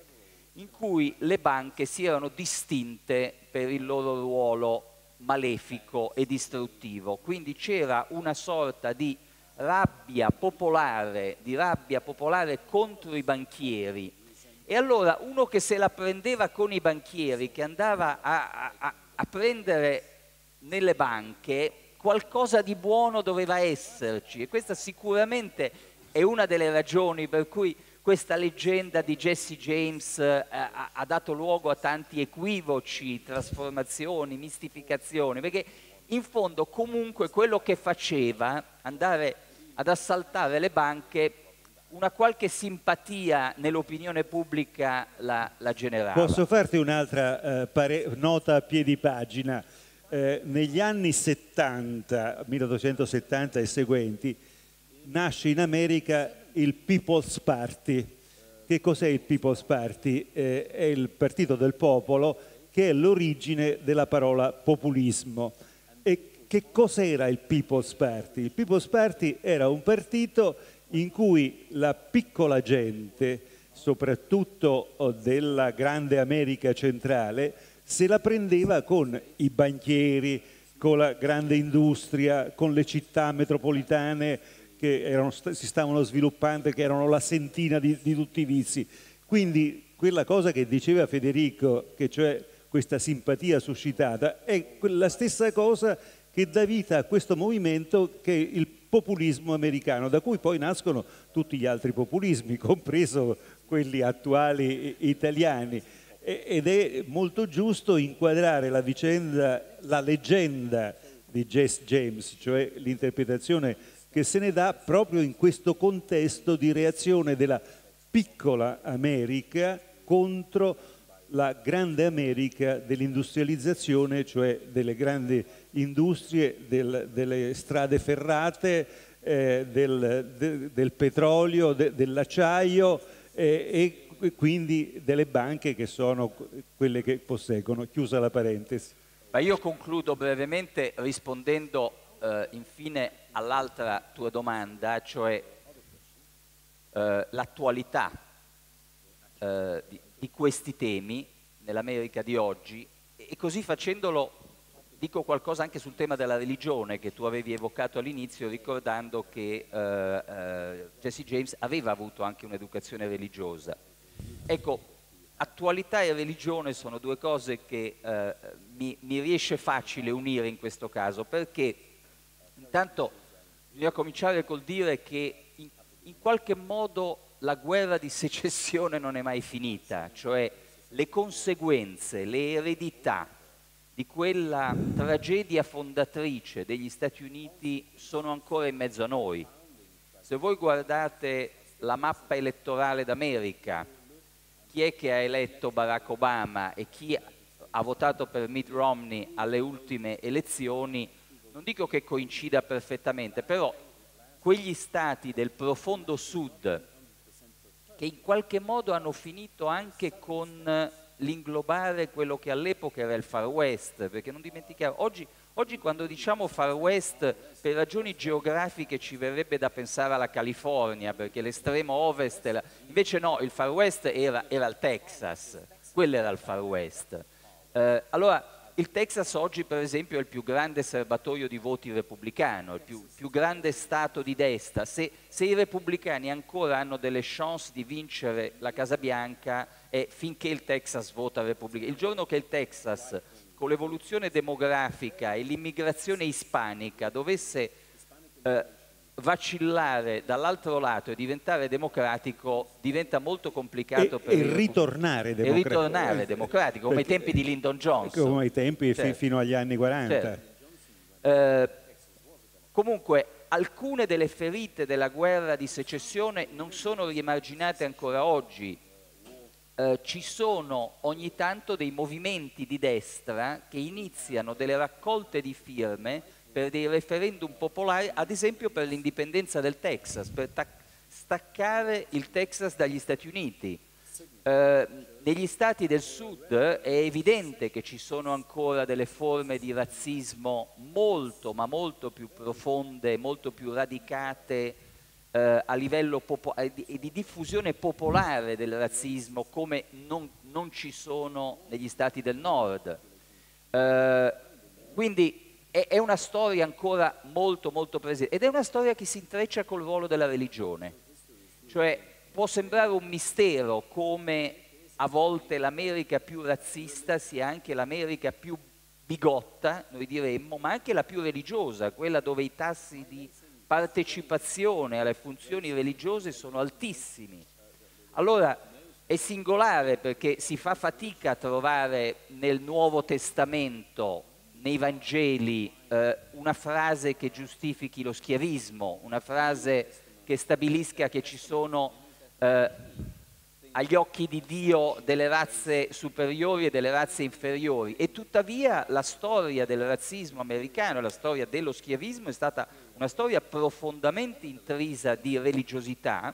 in cui le banche si erano distinte per il loro ruolo malefico e distruttivo. Quindi c'era una sorta di rabbia popolare, di rabbia popolare contro i banchieri. E allora uno che se la prendeva con i banchieri, che andava a, a, a prendere nelle banche, qualcosa di buono doveva esserci e questa sicuramente è una delle ragioni per cui questa leggenda di Jesse James eh, ha, ha, dato luogo a tanti equivoci, trasformazioni, mistificazioni, perché in fondo comunque quello che faceva, andare ad assaltare le banche, una qualche simpatia nell'opinione pubblica la, la generava. Posso farti un'altra eh, nota a piedi pagina? Eh, negli anni 70, 1870 e seguenti, nasce in America il People's Party. Che cos'è il People's Party? Eh, è il partito del popolo che è l'origine della parola populismo. E che cos'era il People's Party? Il People's Party era un partito in cui la piccola gente, soprattutto oh, della grande America centrale, se la prendeva con i banchieri, con la grande industria, con le città metropolitane che erano, si stavano sviluppando, che erano la sentina di, di tutti i vizi. Quindi quella cosa che diceva Federico, che cioè questa simpatia suscitata, è la stessa cosa che dà vita a questo movimento che è il populismo americano, da cui poi nascono tutti gli altri populismi, compreso quelli attuali italiani. Ed è molto giusto inquadrare la vicenda, la leggenda di Jess James, cioè l'interpretazione che se ne dà proprio in questo contesto di reazione della piccola America contro la grande America dell'industrializzazione, cioè delle grandi industrie, del, delle strade ferrate, eh, del, de, del, petrolio, de, dell'acciaio eh, e quindi delle banche che sono quelle che posseggono. Chiusa la parentesi. Ma io concludo brevemente rispondendo eh, infine all'altra tua domanda, cioè eh, l'attualità eh, di, di, questi temi nell'America di oggi e così facendolo dico qualcosa anche sul tema della religione che tu avevi evocato all'inizio ricordando che eh, eh, Jesse James aveva avuto anche un'educazione religiosa. Ecco, attualità e religione sono due cose che eh, mi, mi riesce facile unire in questo caso perché intanto bisogna cominciare col dire che in, in qualche modo la guerra di secessione non è mai finita, cioè le conseguenze, le eredità di quella tragedia fondatrice degli Stati Uniti sono ancora in mezzo a noi. Se voi guardate la mappa elettorale d'America, chi è che ha eletto Barack Obama e chi ha votato per Mitt Romney alle ultime elezioni, non dico che coincida perfettamente, però quegli stati del profondo sud che in qualche modo hanno finito anche con l'inglobare quello che all'epoca era il Far West, perché non dimentichiamo, oggi, oggi quando diciamo Far West per ragioni geografiche ci verrebbe da pensare alla California, perché l'estremo ovest, era, invece no, il Far West era, era il Texas, quello era il Far West. Eh, allora il Texas oggi per esempio è il più grande serbatoio di voti repubblicano, il più, più grande stato di destra. Se, se, i repubblicani ancora hanno delle chance di vincere la Casa Bianca è finché il Texas vota repubblicano. Il giorno che il Texas con l'evoluzione demografica e l'immigrazione ispanica dovesse eh, vacillare dall'altro lato e diventare democratico diventa molto complicato e, per e il ritornare democratico. E ritornare democratico, come ai tempi di Lyndon Johnson. Come ai tempi certo. fino agli anni 40. Certo. Eh, comunque, alcune delle ferite della guerra di secessione non sono riemarginate ancora oggi. Eh, ci sono ogni tanto dei movimenti di destra che iniziano delle raccolte di firme per dei referendum popolari, ad esempio per l'indipendenza del Texas, per staccare il Texas dagli Stati Uniti. Eh, negli stati del sud è evidente che ci sono ancora delle forme di razzismo molto, ma molto più profonde, molto più radicate eh, a livello eh, di, di, diffusione popolare del razzismo come non, non ci sono negli stati del nord. Eh, quindi è, è, una storia ancora molto molto presente ed è una storia che si intreccia col ruolo della religione. Cioè può sembrare un mistero come a volte l'America più razzista sia anche l'America più bigotta, noi diremmo, ma anche la più religiosa, quella dove i tassi di partecipazione alle funzioni religiose sono altissimi. Allora è singolare perché si fa fatica a trovare nel Nuovo Testamento, nei Vangeli, eh, una frase che giustifichi lo schiavismo, una frase che stabilisca che ci sono eh, agli occhi di Dio delle razze superiori e delle razze inferiori e tuttavia la storia del razzismo americano, la storia dello schiavismo è stata una storia profondamente intrisa di religiosità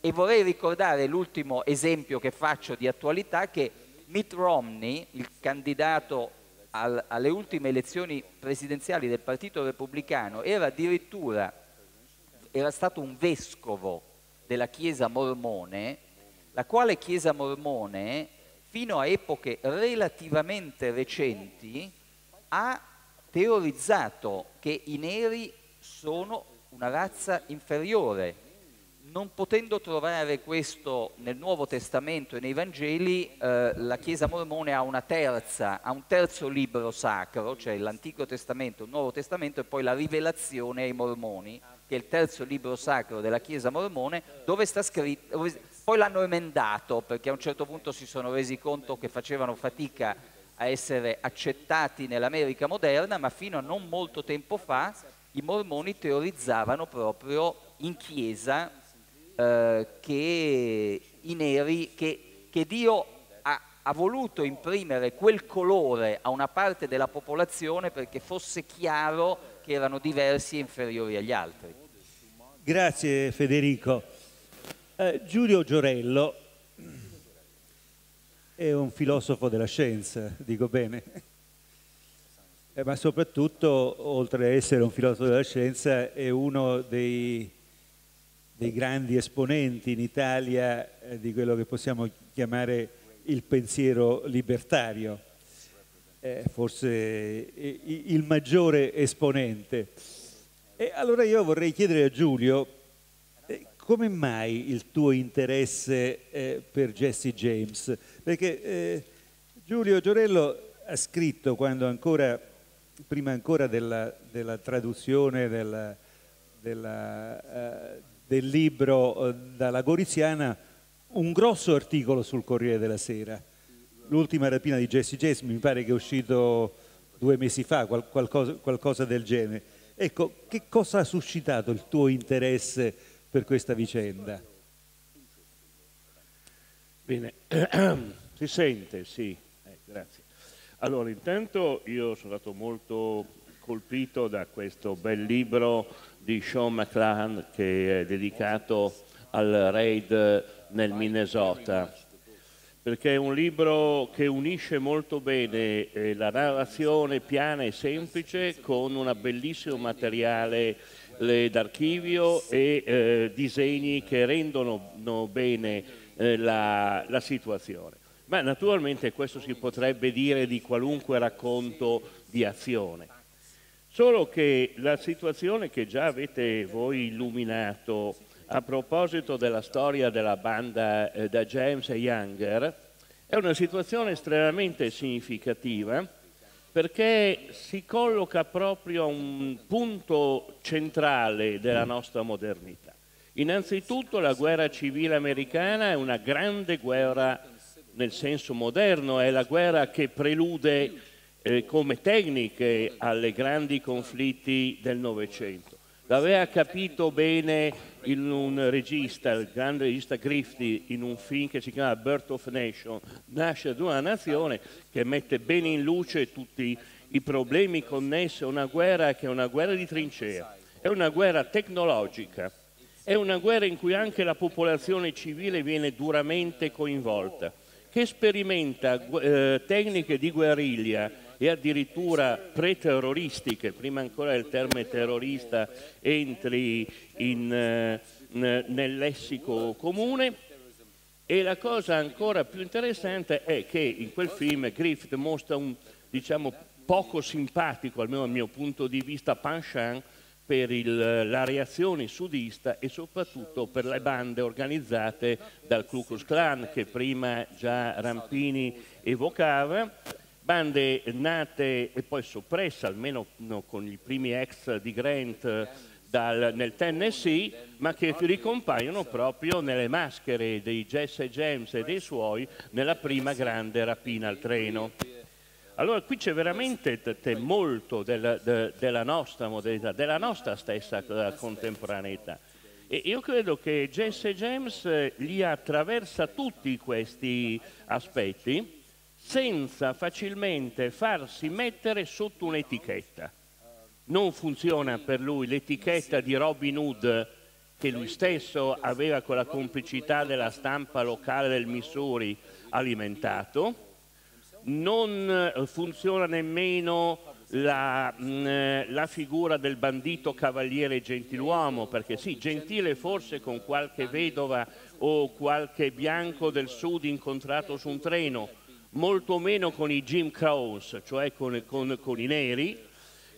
e vorrei ricordare l'ultimo esempio che faccio di attualità che Mitt Romney, il candidato al, alle ultime elezioni presidenziali del Partito Repubblicano, era addirittura era stato un vescovo della Chiesa mormone, la quale Chiesa mormone fino a epoche relativamente recenti ha teorizzato che i neri sono una razza inferiore. Non potendo trovare questo nel Nuovo Testamento e nei Vangeli, eh, la Chiesa mormone ha, terza, ha un terzo libro sacro, cioè l'Antico Testamento, il Nuovo Testamento e poi la rivelazione ai mormoni, che è il terzo libro sacro della Chiesa mormone, dove sta scritto, poi l'hanno emendato perché a un certo punto si sono resi conto che facevano fatica a essere accettati nell'America moderna, ma fino a non molto tempo fa i mormoni teorizzavano proprio in chiesa eh, che i neri, che, che Dio ha, ha, voluto imprimere quel colore a una parte della popolazione perché fosse chiaro che erano diversi e inferiori agli altri. Grazie Federico. Eh, Giulio Giorello è un filosofo della scienza, dico bene eh, ma soprattutto, oltre ad essere un filosofo della scienza, è uno dei, dei grandi esponenti in Italia eh, di quello che possiamo chiamare il pensiero libertario, eh, forse il maggiore esponente. E allora io vorrei chiedere a Giulio eh, come mai il tuo interesse eh, per Jesse James? Perché eh, Giulio Giorello ha scritto quando ancora prima ancora della, della traduzione della, della, uh, del libro uh, dalla Goriziana, un grosso articolo sul Corriere della Sera. L'ultima rapina di Jesse James mi pare che è uscito due mesi fa, qual, qualcosa, qualcosa del genere. Ecco, che cosa ha suscitato il tuo interesse per questa vicenda? Bene, si sente, sì, eh, grazie. Allora, intanto io sono stato molto colpito da questo bel libro di Sean McLaren che è dedicato al raid nel Minnesota, perché è un libro che unisce molto bene eh, la narrazione piana e semplice con un bellissimo materiale d'archivio e eh, disegni che rendono no, bene eh, la, la situazione. Ma naturalmente questo si potrebbe dire di qualunque racconto di azione. Solo che la situazione che già avete voi illuminato a proposito della storia della banda eh, da James e Younger è una situazione estremamente significativa perché si colloca proprio a un punto centrale della nostra modernità. Innanzitutto la guerra civile americana è una grande guerra nel senso moderno, è la guerra che prelude eh, come tecniche alle grandi conflitti del Novecento. L'aveva capito bene un regista, il grande regista Grifty, in un film che si chiama Birth of Nation, Nasce ad una nazione, che mette bene in luce tutti i problemi connessi a una guerra che è una guerra di trincea, è una guerra tecnologica, È una guerra in cui anche la popolazione civile viene duramente coinvolta, che sperimenta eh, tecniche di guerriglia e addirittura pre-terroristiche, prima ancora il termine terrorista entri in, eh, nel lessico comune. E la cosa ancora più interessante è che in quel film Griffith mostra un, diciamo, poco simpatico, almeno dal mio punto di vista, penchant per il, la reazione sudista e soprattutto per le bande organizzate dal Ku Klux Klan che prima già Rampini evocava, bande nate e poi soppresse almeno no, con i primi ex di Grant dal, nel Tennessee, ma che ricompaiono proprio nelle maschere dei Jesse James e dei suoi nella prima grande rapina al treno. Allora qui c'è veramente molto della, de, della, nostra modernità, della nostra stessa eh, contemporaneità. E io credo che Jesse James eh, li attraversa tutti questi aspetti senza facilmente farsi mettere sotto un'etichetta. Non funziona per lui l'etichetta di Robin Hood che lui stesso aveva con la complicità della stampa locale del Missouri alimentato, non eh, funziona nemmeno la, mh, mm, eh, la, figura del bandito cavaliere gentiluomo, perché sì, gentile forse con qualche vedova o qualche bianco del sud incontrato su un treno, molto meno con i Jim Crows, cioè con, con, con i neri,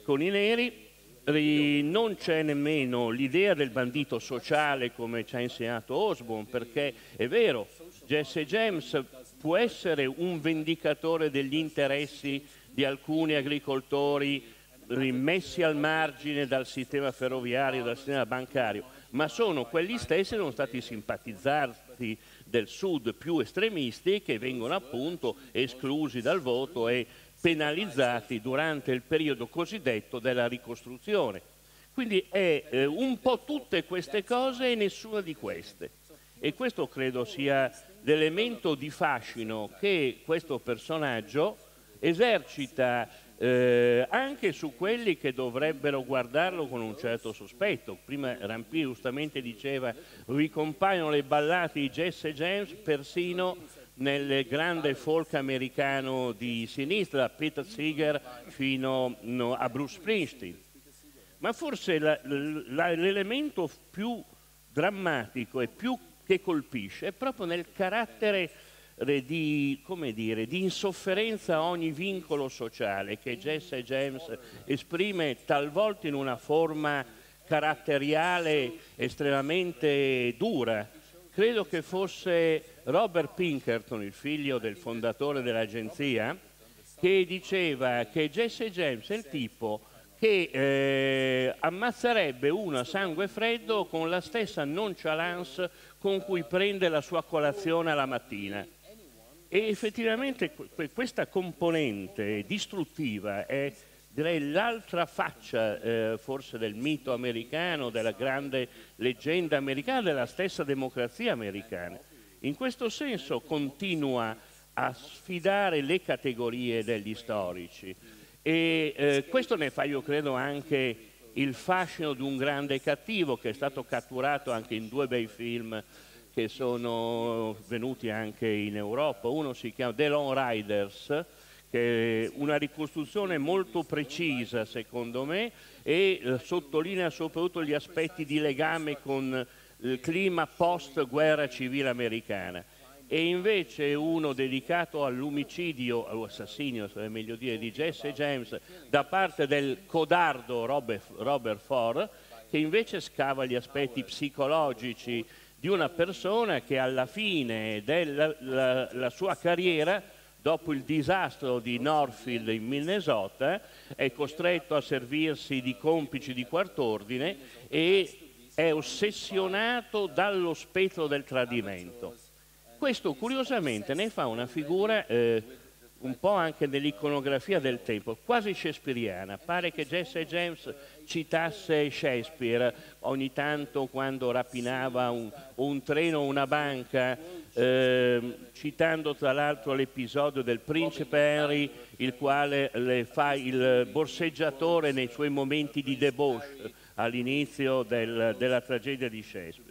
con i neri non c'è nemmeno l'idea del bandito sociale come ci ha insegnato Osborne, perché è vero, Jesse James può essere un vendicatore degli interessi di alcuni agricoltori rimessi al margine dal sistema ferroviario, dal sistema bancario, ma sono quelli stessi che sono stati simpatizzanti del sud più estremisti che vengono appunto esclusi dal voto e penalizzati durante il periodo cosiddetto della ricostruzione. Quindi è eh, un po' tutte queste cose e nessuna di queste. E questo credo sia l'elemento di fascino che questo personaggio esercita eh, anche su quelli che dovrebbero guardarlo con un certo sospetto. Prima Rampì giustamente diceva ricompaiono le ballate di Jesse James persino nel grande folk americano di sinistra, da Peter Seeger fino no, a Bruce Springsteen. Ma forse l'elemento più drammatico e più che colpisce è proprio nel carattere di, dire, di, insofferenza a ogni vincolo sociale che Jesse James esprime talvolta in una forma caratteriale estremamente dura. Credo che fosse Robert Pinkerton, il figlio del fondatore dell'agenzia, che diceva che Jesse James è il tipo che eh, ammazzerebbe uno a sangue freddo con la stessa nonchalance con cui prende la sua colazione alla mattina. E effettivamente questa componente distruttiva è direi l'altra faccia eh, forse del mito americano, della grande leggenda americana, della stessa democrazia americana. In questo senso continua a sfidare le categorie degli storici e eh, questo ne fa io credo anche il fascino di un grande cattivo che è stato catturato anche in due bei film che sono venuti anche in Europa. Uno si chiama The Lone Riders, che è una ricostruzione molto precisa secondo me e eh, sottolinea soprattutto gli aspetti di legame con il clima post guerra civile americana e invece uno dedicato all'omicidio, all'assassinio, sarebbe meglio dire, di Jesse James da parte del codardo Robert, Ford, che invece scava gli aspetti psicologici di una persona che alla fine della la, la sua carriera, dopo il disastro di Northfield in Minnesota, è costretto a servirsi di complici di quart'ordine e è ossessionato dallo spettro del tradimento. Questo curiosamente ne fa una figura eh, un po' anche nell'iconografia del tempo, quasi shakespeariana. Pare che Jesse James citasse Shakespeare ogni tanto quando rapinava un, un treno o una banca, eh, citando tra l'altro l'episodio del principe Henry, il quale le fa il borseggiatore nei suoi momenti di debauche all'inizio del, della tragedia di Shakespeare.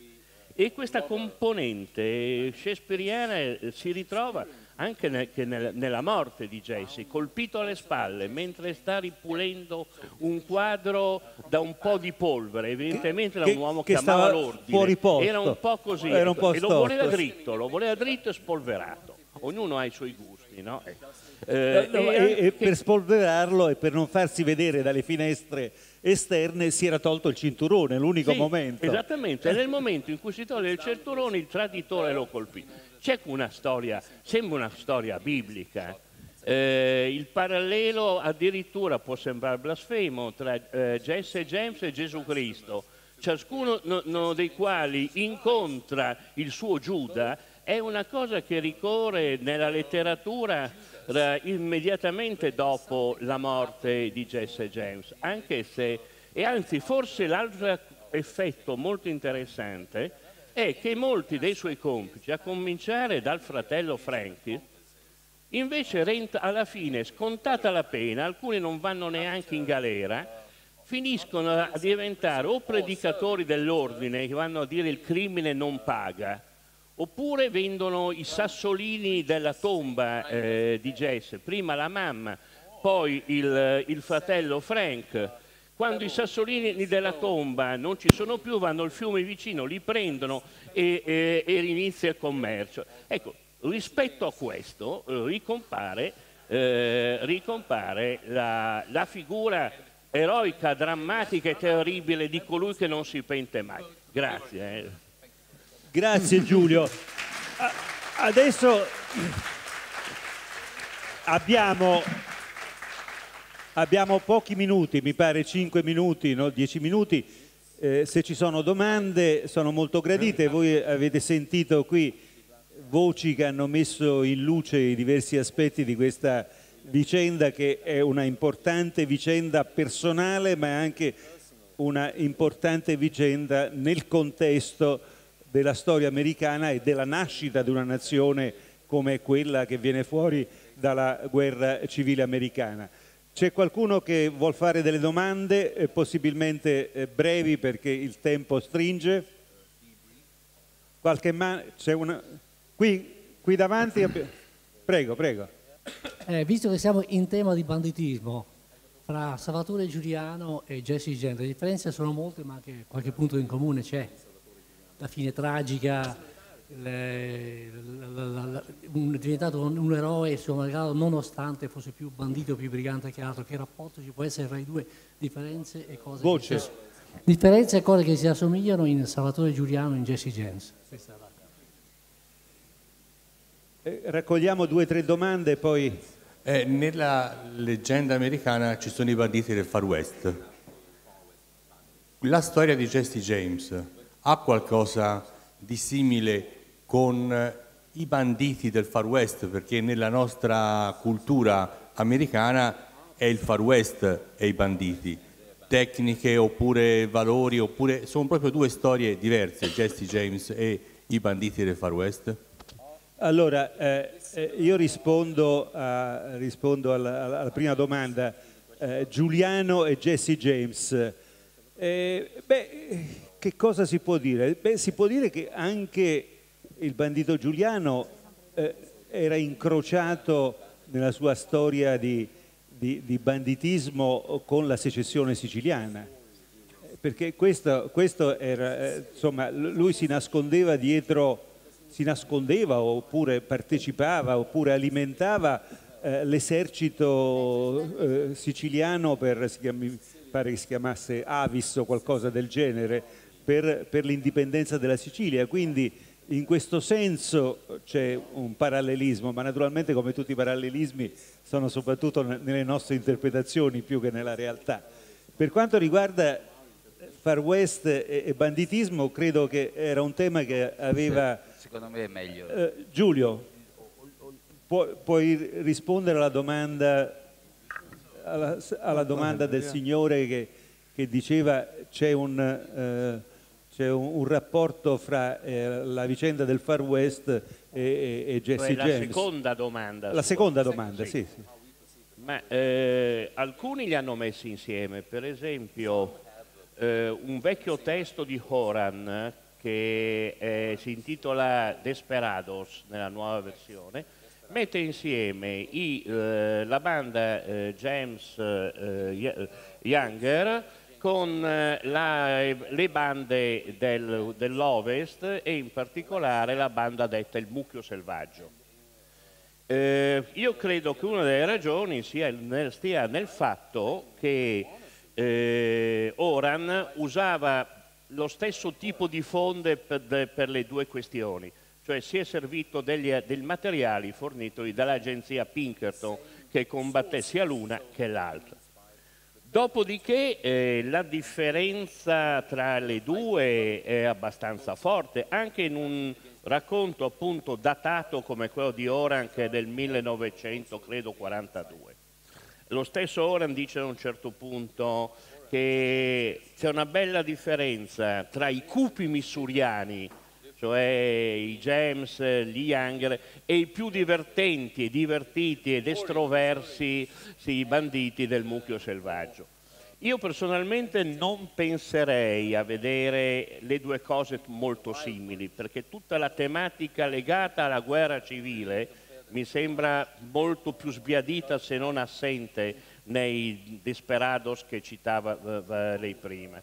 E questa componente shakespeariana eh, si ritrova anche nel, nel, nella morte di Jesse, colpito alle spalle mentre sta ripulendo un quadro da un po' di polvere, evidentemente era un uomo che, che amava l'ordine, era un po' così un po e lo voleva dritto, lo voleva dritto e spolverato. Ognuno ha i suoi gusti, no? Eh, eh no, e, e, per spolverarlo e per non farsi vedere dalle finestre esterne si era tolto il cinturone, l'unico sì, momento. Esattamente, nel momento in cui si toglie il cinturone il traditore lo colpì. C'è una storia, sembra una storia biblica. Eh, il parallelo addirittura può sembrare blasfemo tra eh, Jesse James e Gesù Cristo, ciascuno no, no, dei quali incontra il suo Giuda, è una cosa che ricorre nella letteratura eh, immediatamente dopo la morte di Jesse James, anche se, e anzi forse l'altro effetto molto interessante è che molti dei suoi complici, a cominciare dal fratello Frankie, invece alla fine, scontata la pena, alcuni non vanno neanche in galera, finiscono a diventare o predicatori dell'ordine che vanno a dire il crimine non paga, oppure vendono i sassolini della tomba eh, di Jesse, prima la mamma, poi il, il fratello Frank, quando i sassolini della tomba non ci sono più, vanno al fiume vicino, li prendono e, e, e inizia il commercio. Ecco, rispetto a questo eh, ricompare, eh, ricompare la, la figura eroica, drammatica e terribile di colui che non si pente mai. Grazie. Grazie Giulio. Adesso abbiamo Abbiamo pochi minuti, mi pare 5 minuti, no? 10 minuti. Eh, se ci sono domande sono molto gradite. Voi avete sentito qui voci che hanno messo in luce i diversi aspetti di questa vicenda che è una importante vicenda personale ma anche una importante vicenda nel contesto della storia americana e della nascita di una nazione come quella che viene fuori dalla guerra civile americana. C'è qualcuno che vuol fare delle domande, eh, possibilmente eh, brevi perché il tempo stringe? Qualche mano? C'è una... Qui, qui davanti... Prego, prego. Eh, visto che siamo in tema di banditismo, fra Salvatore Giuliano e Jesse James, le differenze sono molte ma anche qualche punto in comune c'è. La fine tragica, le, la, la, la, un, è diventato un, un eroe malgrado nonostante fosse più bandito, più brigante che altro, che rapporto ci può essere tra i due, differenze e cose, Voce. che si, differenze e cose che si assomigliano in Salvatore Giuliano e in Jesse James. Eh, raccogliamo due o tre domande e poi... Eh, nella leggenda americana ci sono i banditi del Far West. La storia di Jesse James ha qualcosa di simile con i banditi del Far West, perché nella nostra cultura americana è il Far West e i banditi. Tecniche oppure valori, oppure sono proprio due storie diverse, Jesse James e i banditi del Far West? Allora, eh, eh io rispondo, a, rispondo alla, alla, prima domanda. Eh, Giuliano e Jesse James. Eh, beh, che cosa si può dire? Beh, si può dire che anche il bandito Giuliano eh, era incrociato nella sua storia di, di, di, banditismo con la secessione siciliana, perché questo, questo era, eh, insomma, lui si nascondeva dietro, si nascondeva oppure partecipava oppure alimentava eh, l'esercito eh, siciliano per, si chiami, pare che si chiamasse Avis o qualcosa del genere, per, per l'indipendenza della Sicilia, quindi in questo senso c'è un parallelismo, ma naturalmente come tutti i parallelismi sono soprattutto nelle nostre interpretazioni più che nella realtà. Per quanto riguarda Far West e, banditismo, credo che era un tema che aveva... Secondo me è meglio. Eh, Giulio, pu puoi rispondere alla domanda, alla, alla domanda del signore che, che diceva c'è un... Eh, c'è un, un, rapporto fra eh, la vicenda del Far West e, e, e Jesse cioè, James. La seconda domanda. La seconda domanda, sì. sì. Ma eh, alcuni li hanno messi insieme, per esempio eh, un vecchio testo di Horan che eh, si intitola Desperados nella nuova versione, mette insieme i, eh, la banda eh, James Younger con eh, la, le bande del, dell'Ovest e in particolare la banda detta Il Mucchio Selvaggio. Eh, io credo che una delle ragioni nel, stia nel fatto che eh, Oran usava lo stesso tipo di fonde per, per le due questioni, cioè si è servito degli, dei materiali forniti dall'agenzia Pinkerton che combatté sia l'una che l'altra. Dopodiché eh, la differenza tra le due è abbastanza forte, anche in un racconto appunto datato come quello di Oran che è del 1942. Lo stesso Oran dice a un certo punto che c'è una bella differenza tra i cupi missuriani, cioè i James, gli Younger, e i più divertenti e divertiti ed estroversi, sì, i banditi del mucchio selvaggio. Io personalmente non penserei a vedere le due cose molto simili, perché tutta la tematica legata alla guerra civile mi sembra molto più sbiadita se non assente nei Desperados che citava lei prima.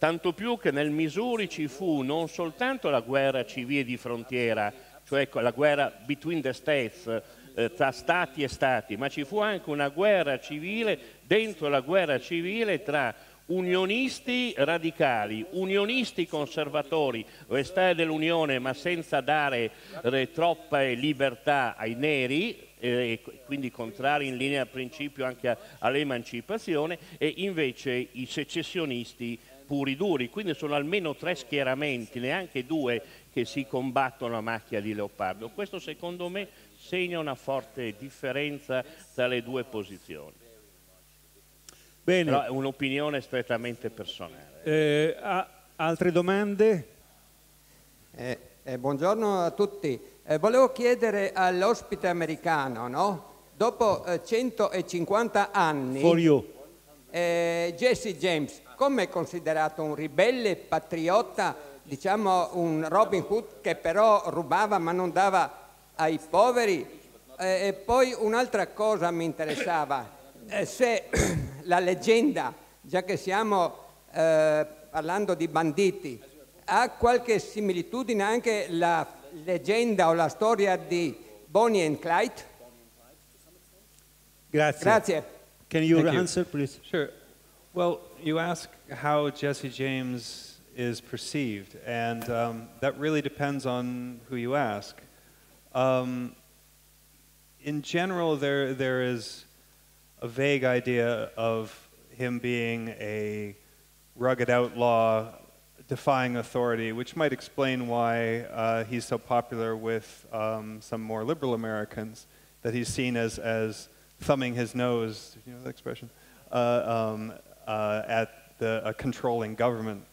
Tanto più che nel Missouri ci fu non soltanto la guerra civile di frontiera, cioè la guerra between the states, eh, tra stati e stati, ma ci fu anche una guerra civile dentro la guerra civile tra unionisti radicali, unionisti conservatori, restare dell'Unione ma senza dare eh, troppa libertà ai neri, e quindi contrari in linea al principio anche all'emancipazione, e invece i secessionisti puri duri. Quindi sono almeno tre schieramenti, neanche due, che si combattono a macchia di leopardo. Questo secondo me segna una forte differenza tra le due posizioni. Bene. Però è un'opinione strettamente personale. Eh, altre domande? Eh, eh, buongiorno a tutti. Eh, volevo chiedere all'ospite americano, no? dopo 150 eh, anni, eh, Jesse James, come è considerato un ribelle, patriota, diciamo un Robin Hood che però rubava ma non dava ai poveri? e poi un'altra cosa mi interessava, se la leggenda, già che stiamo eh, parlando di banditi, ha qualche similitudine anche la leggenda o la storia di Bonnie and Clyde? Grazie. Grazie. Can you Thank answer, you. please? Sure. Well, you ask how Jesse James is perceived, and um, that really depends on who you ask. Um, in general, there there is a vague idea of him being a rugged outlaw defying authority, which might explain why uh, he's so popular with um, some more liberal Americans, that he's seen as, as thumbing his nose, you know that expression, uh, um, uh, at the, a controlling government.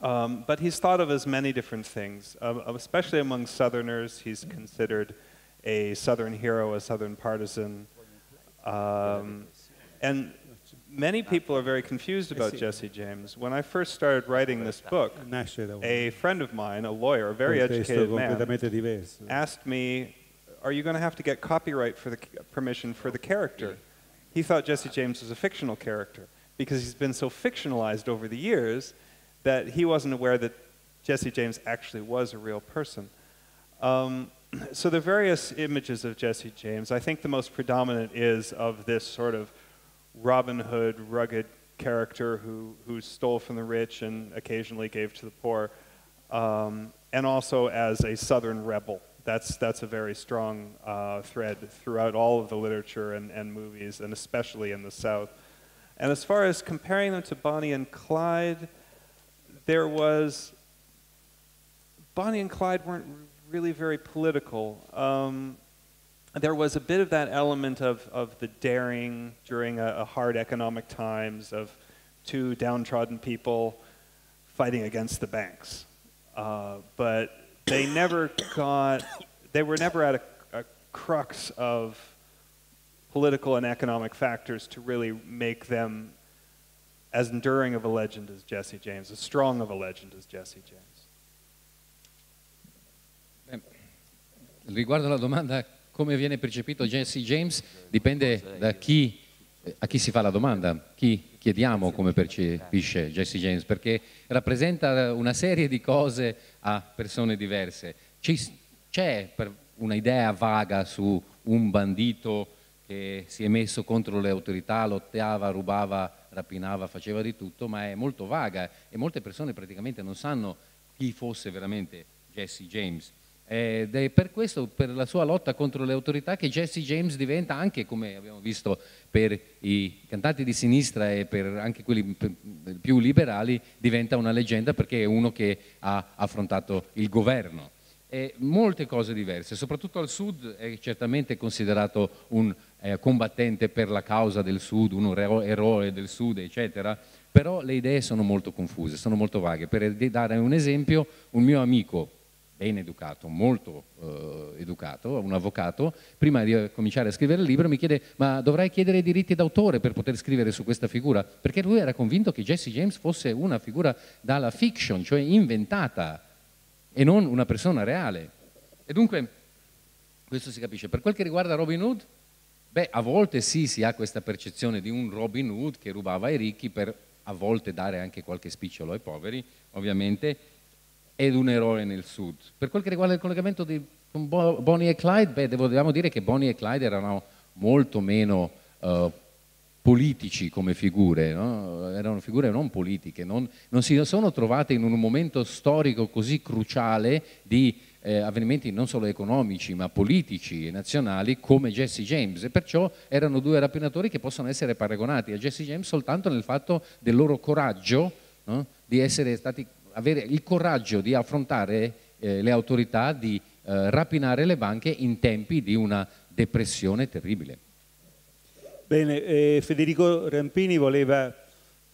Um, but he's thought of as many different things, especially among Southerners. He's considered a Southern hero, a Southern partisan. Um, and many people are very confused about Jesse James. When I first started writing this book, a friend of mine, a lawyer, a very educated man, asked me, are you going to have to get copyright for the permission for the character? He thought Jesse James was a fictional character because he's been so fictionalized over the years that he wasn't aware that Jesse James actually was a real person. Um, so the various images of Jesse James, I think the most predominant is of this sort of Robin Hood, rugged character who, who stole from the rich and occasionally gave to the poor, um, and also as a Southern rebel. That's, that's a very strong uh, thread throughout all of the literature and, and movies, and especially in the South. And as far as comparing them to Bonnie and Clyde, there was Bonnie and Clyde weren't really very political. Um, there was a bit of that element of, of the daring during a, a hard economic times of two downtrodden people fighting against the banks. Uh, but they never got, they were never at a, a crux of political and economic factors to really make them as enduring of a legend as Jesse James, as strong of a legend as Jesse James? Riguardo alla domanda come viene percepito Jesse James dipende da chi, a chi si fa la domanda, chi chiediamo come percepisce Jesse James, perché rappresenta una serie di cose a persone diverse. c'è un'idea vaga su un bandito che si è messo contro le autorità, lottava, rubava, rapinava, faceva di tutto, ma è molto vaga e molte persone praticamente non sanno chi fosse veramente Jesse James. Ed è per questo, per la sua lotta contro le autorità, che Jesse James diventa anche, come abbiamo visto per i cantanti di sinistra e per anche quelli più liberali, diventa una leggenda perché è uno che ha affrontato il governo. E molte cose diverse, soprattutto al sud è certamente considerato un eh, combattente per la causa del sud, un eroe del sud, eccetera, però le idee sono molto confuse, sono molto vaghe. Per dare un esempio, un mio amico ben educato, molto eh, educato, un avvocato, prima di cominciare a scrivere il libro mi chiede ma dovrai chiedere i diritti d'autore per poter scrivere su questa figura? Perché lui era convinto che Jesse James fosse una figura dalla fiction, cioè inventata e non una persona reale. E dunque questo si capisce. Per quel che riguarda Robin Hood, beh, a volte sì si ha questa percezione di un Robin Hood che rubava ai ricchi per a volte dare anche qualche spicciolo ai poveri, ovviamente, ed un eroe nel sud. Per quel che riguarda il collegamento di, con Bonnie e Clyde, beh, dobbiamo dire che Bonnie e Clyde erano molto meno uh, politici come figure, no? erano figure non politiche, non, non, si sono trovate in un momento storico così cruciale di eh, avvenimenti non solo economici ma politici e nazionali come Jesse James e perciò erano due rapinatori che possono essere paragonati a Jesse James soltanto nel fatto del loro coraggio no? di essere stati avere il coraggio di affrontare eh, le autorità, di eh, rapinare le banche in tempi di una depressione terribile. Bene, eh, Federico Rampini voleva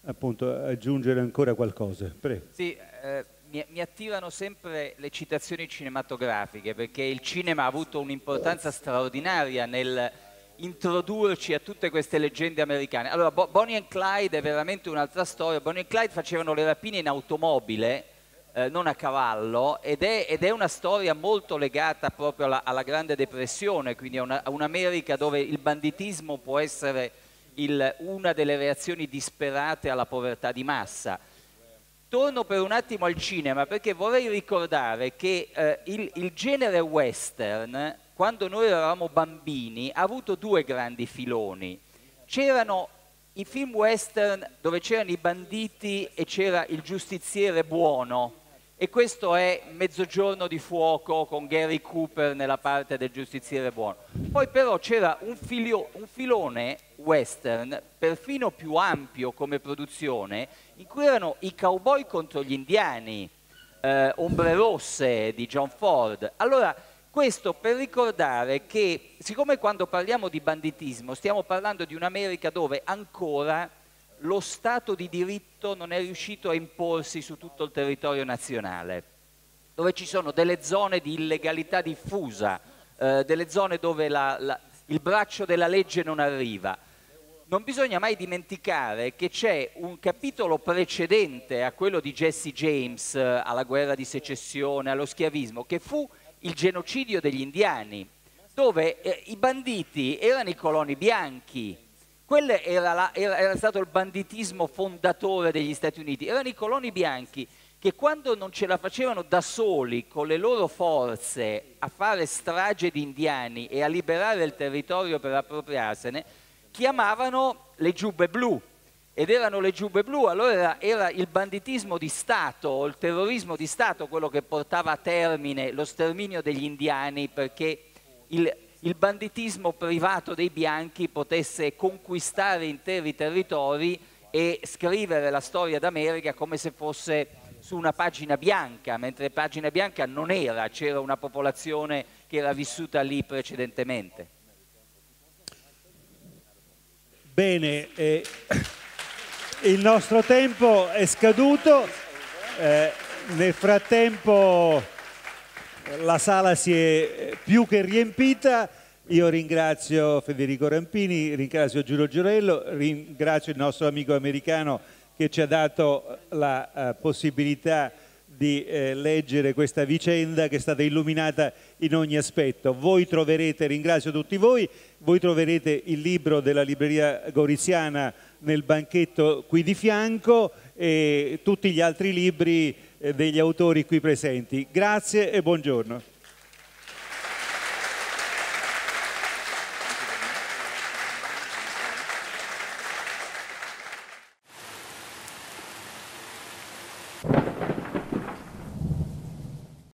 appunto aggiungere ancora qualcosa. Prego. Sì, eh, mi, mi, attivano sempre le citazioni cinematografiche perché il cinema ha avuto un'importanza straordinaria nel introdurci a tutte queste leggende americane. Allora, Bo Bonnie and Clyde è veramente un'altra storia. Bonnie and Clyde facevano le rapine in automobile, eh, non a cavallo, ed è, ed è, una storia molto legata proprio alla, alla Grande Depressione, quindi a, un'America dove il banditismo può essere il, una delle reazioni disperate alla povertà di massa. Torno per un attimo al cinema perché vorrei ricordare che eh, il, il genere western quando noi eravamo bambini, ha avuto due grandi filoni. C'erano i film western dove c'erano i banditi e c'era il giustiziere buono, e questo è Mezzogiorno di fuoco con Gary Cooper nella parte del giustiziere buono. Poi però c'era un, un, filone western perfino più ampio come produzione in cui erano i cowboy contro gli indiani, eh, Ombre Rosse di John Ford. Allora questo per ricordare che, siccome quando parliamo di banditismo stiamo parlando di un'America dove ancora lo Stato di diritto non è riuscito a imporsi su tutto il territorio nazionale, dove ci sono delle zone di illegalità diffusa, eh, delle zone dove la, la, il braccio della legge non arriva. Non bisogna mai dimenticare che c'è un capitolo precedente a quello di Jesse James, eh, alla guerra di secessione, allo schiavismo, che fu il genocidio degli indiani, dove eh, i banditi erano i coloni bianchi, quello era, la, era, era, stato il banditismo fondatore degli Stati Uniti, erano i coloni bianchi che quando non ce la facevano da soli con le loro forze a fare strage di indiani e a liberare il territorio per appropriarsene, chiamavano le giubbe blu, ed erano le giubbe blu, allora era, il banditismo di Stato, il terrorismo di Stato quello che portava a termine lo sterminio degli indiani perché il, il banditismo privato dei bianchi potesse conquistare interi territori e scrivere la storia d'America come se fosse su una pagina bianca, mentre pagina bianca non era, c'era una popolazione che era vissuta lì precedentemente. Bene, eh, il nostro tempo è scaduto, eh, nel frattempo la sala si è più che riempita, io ringrazio Federico Rampini, ringrazio Giulio Giurello, ringrazio il nostro amico americano che ci ha dato la uh, possibilità di eh, leggere questa vicenda che è stata illuminata in ogni aspetto. Voi troverete, ringrazio tutti voi, voi troverete il libro della libreria Goriziana nel banchetto qui di fianco e tutti gli altri libri eh, degli autori qui presenti. Grazie e buongiorno.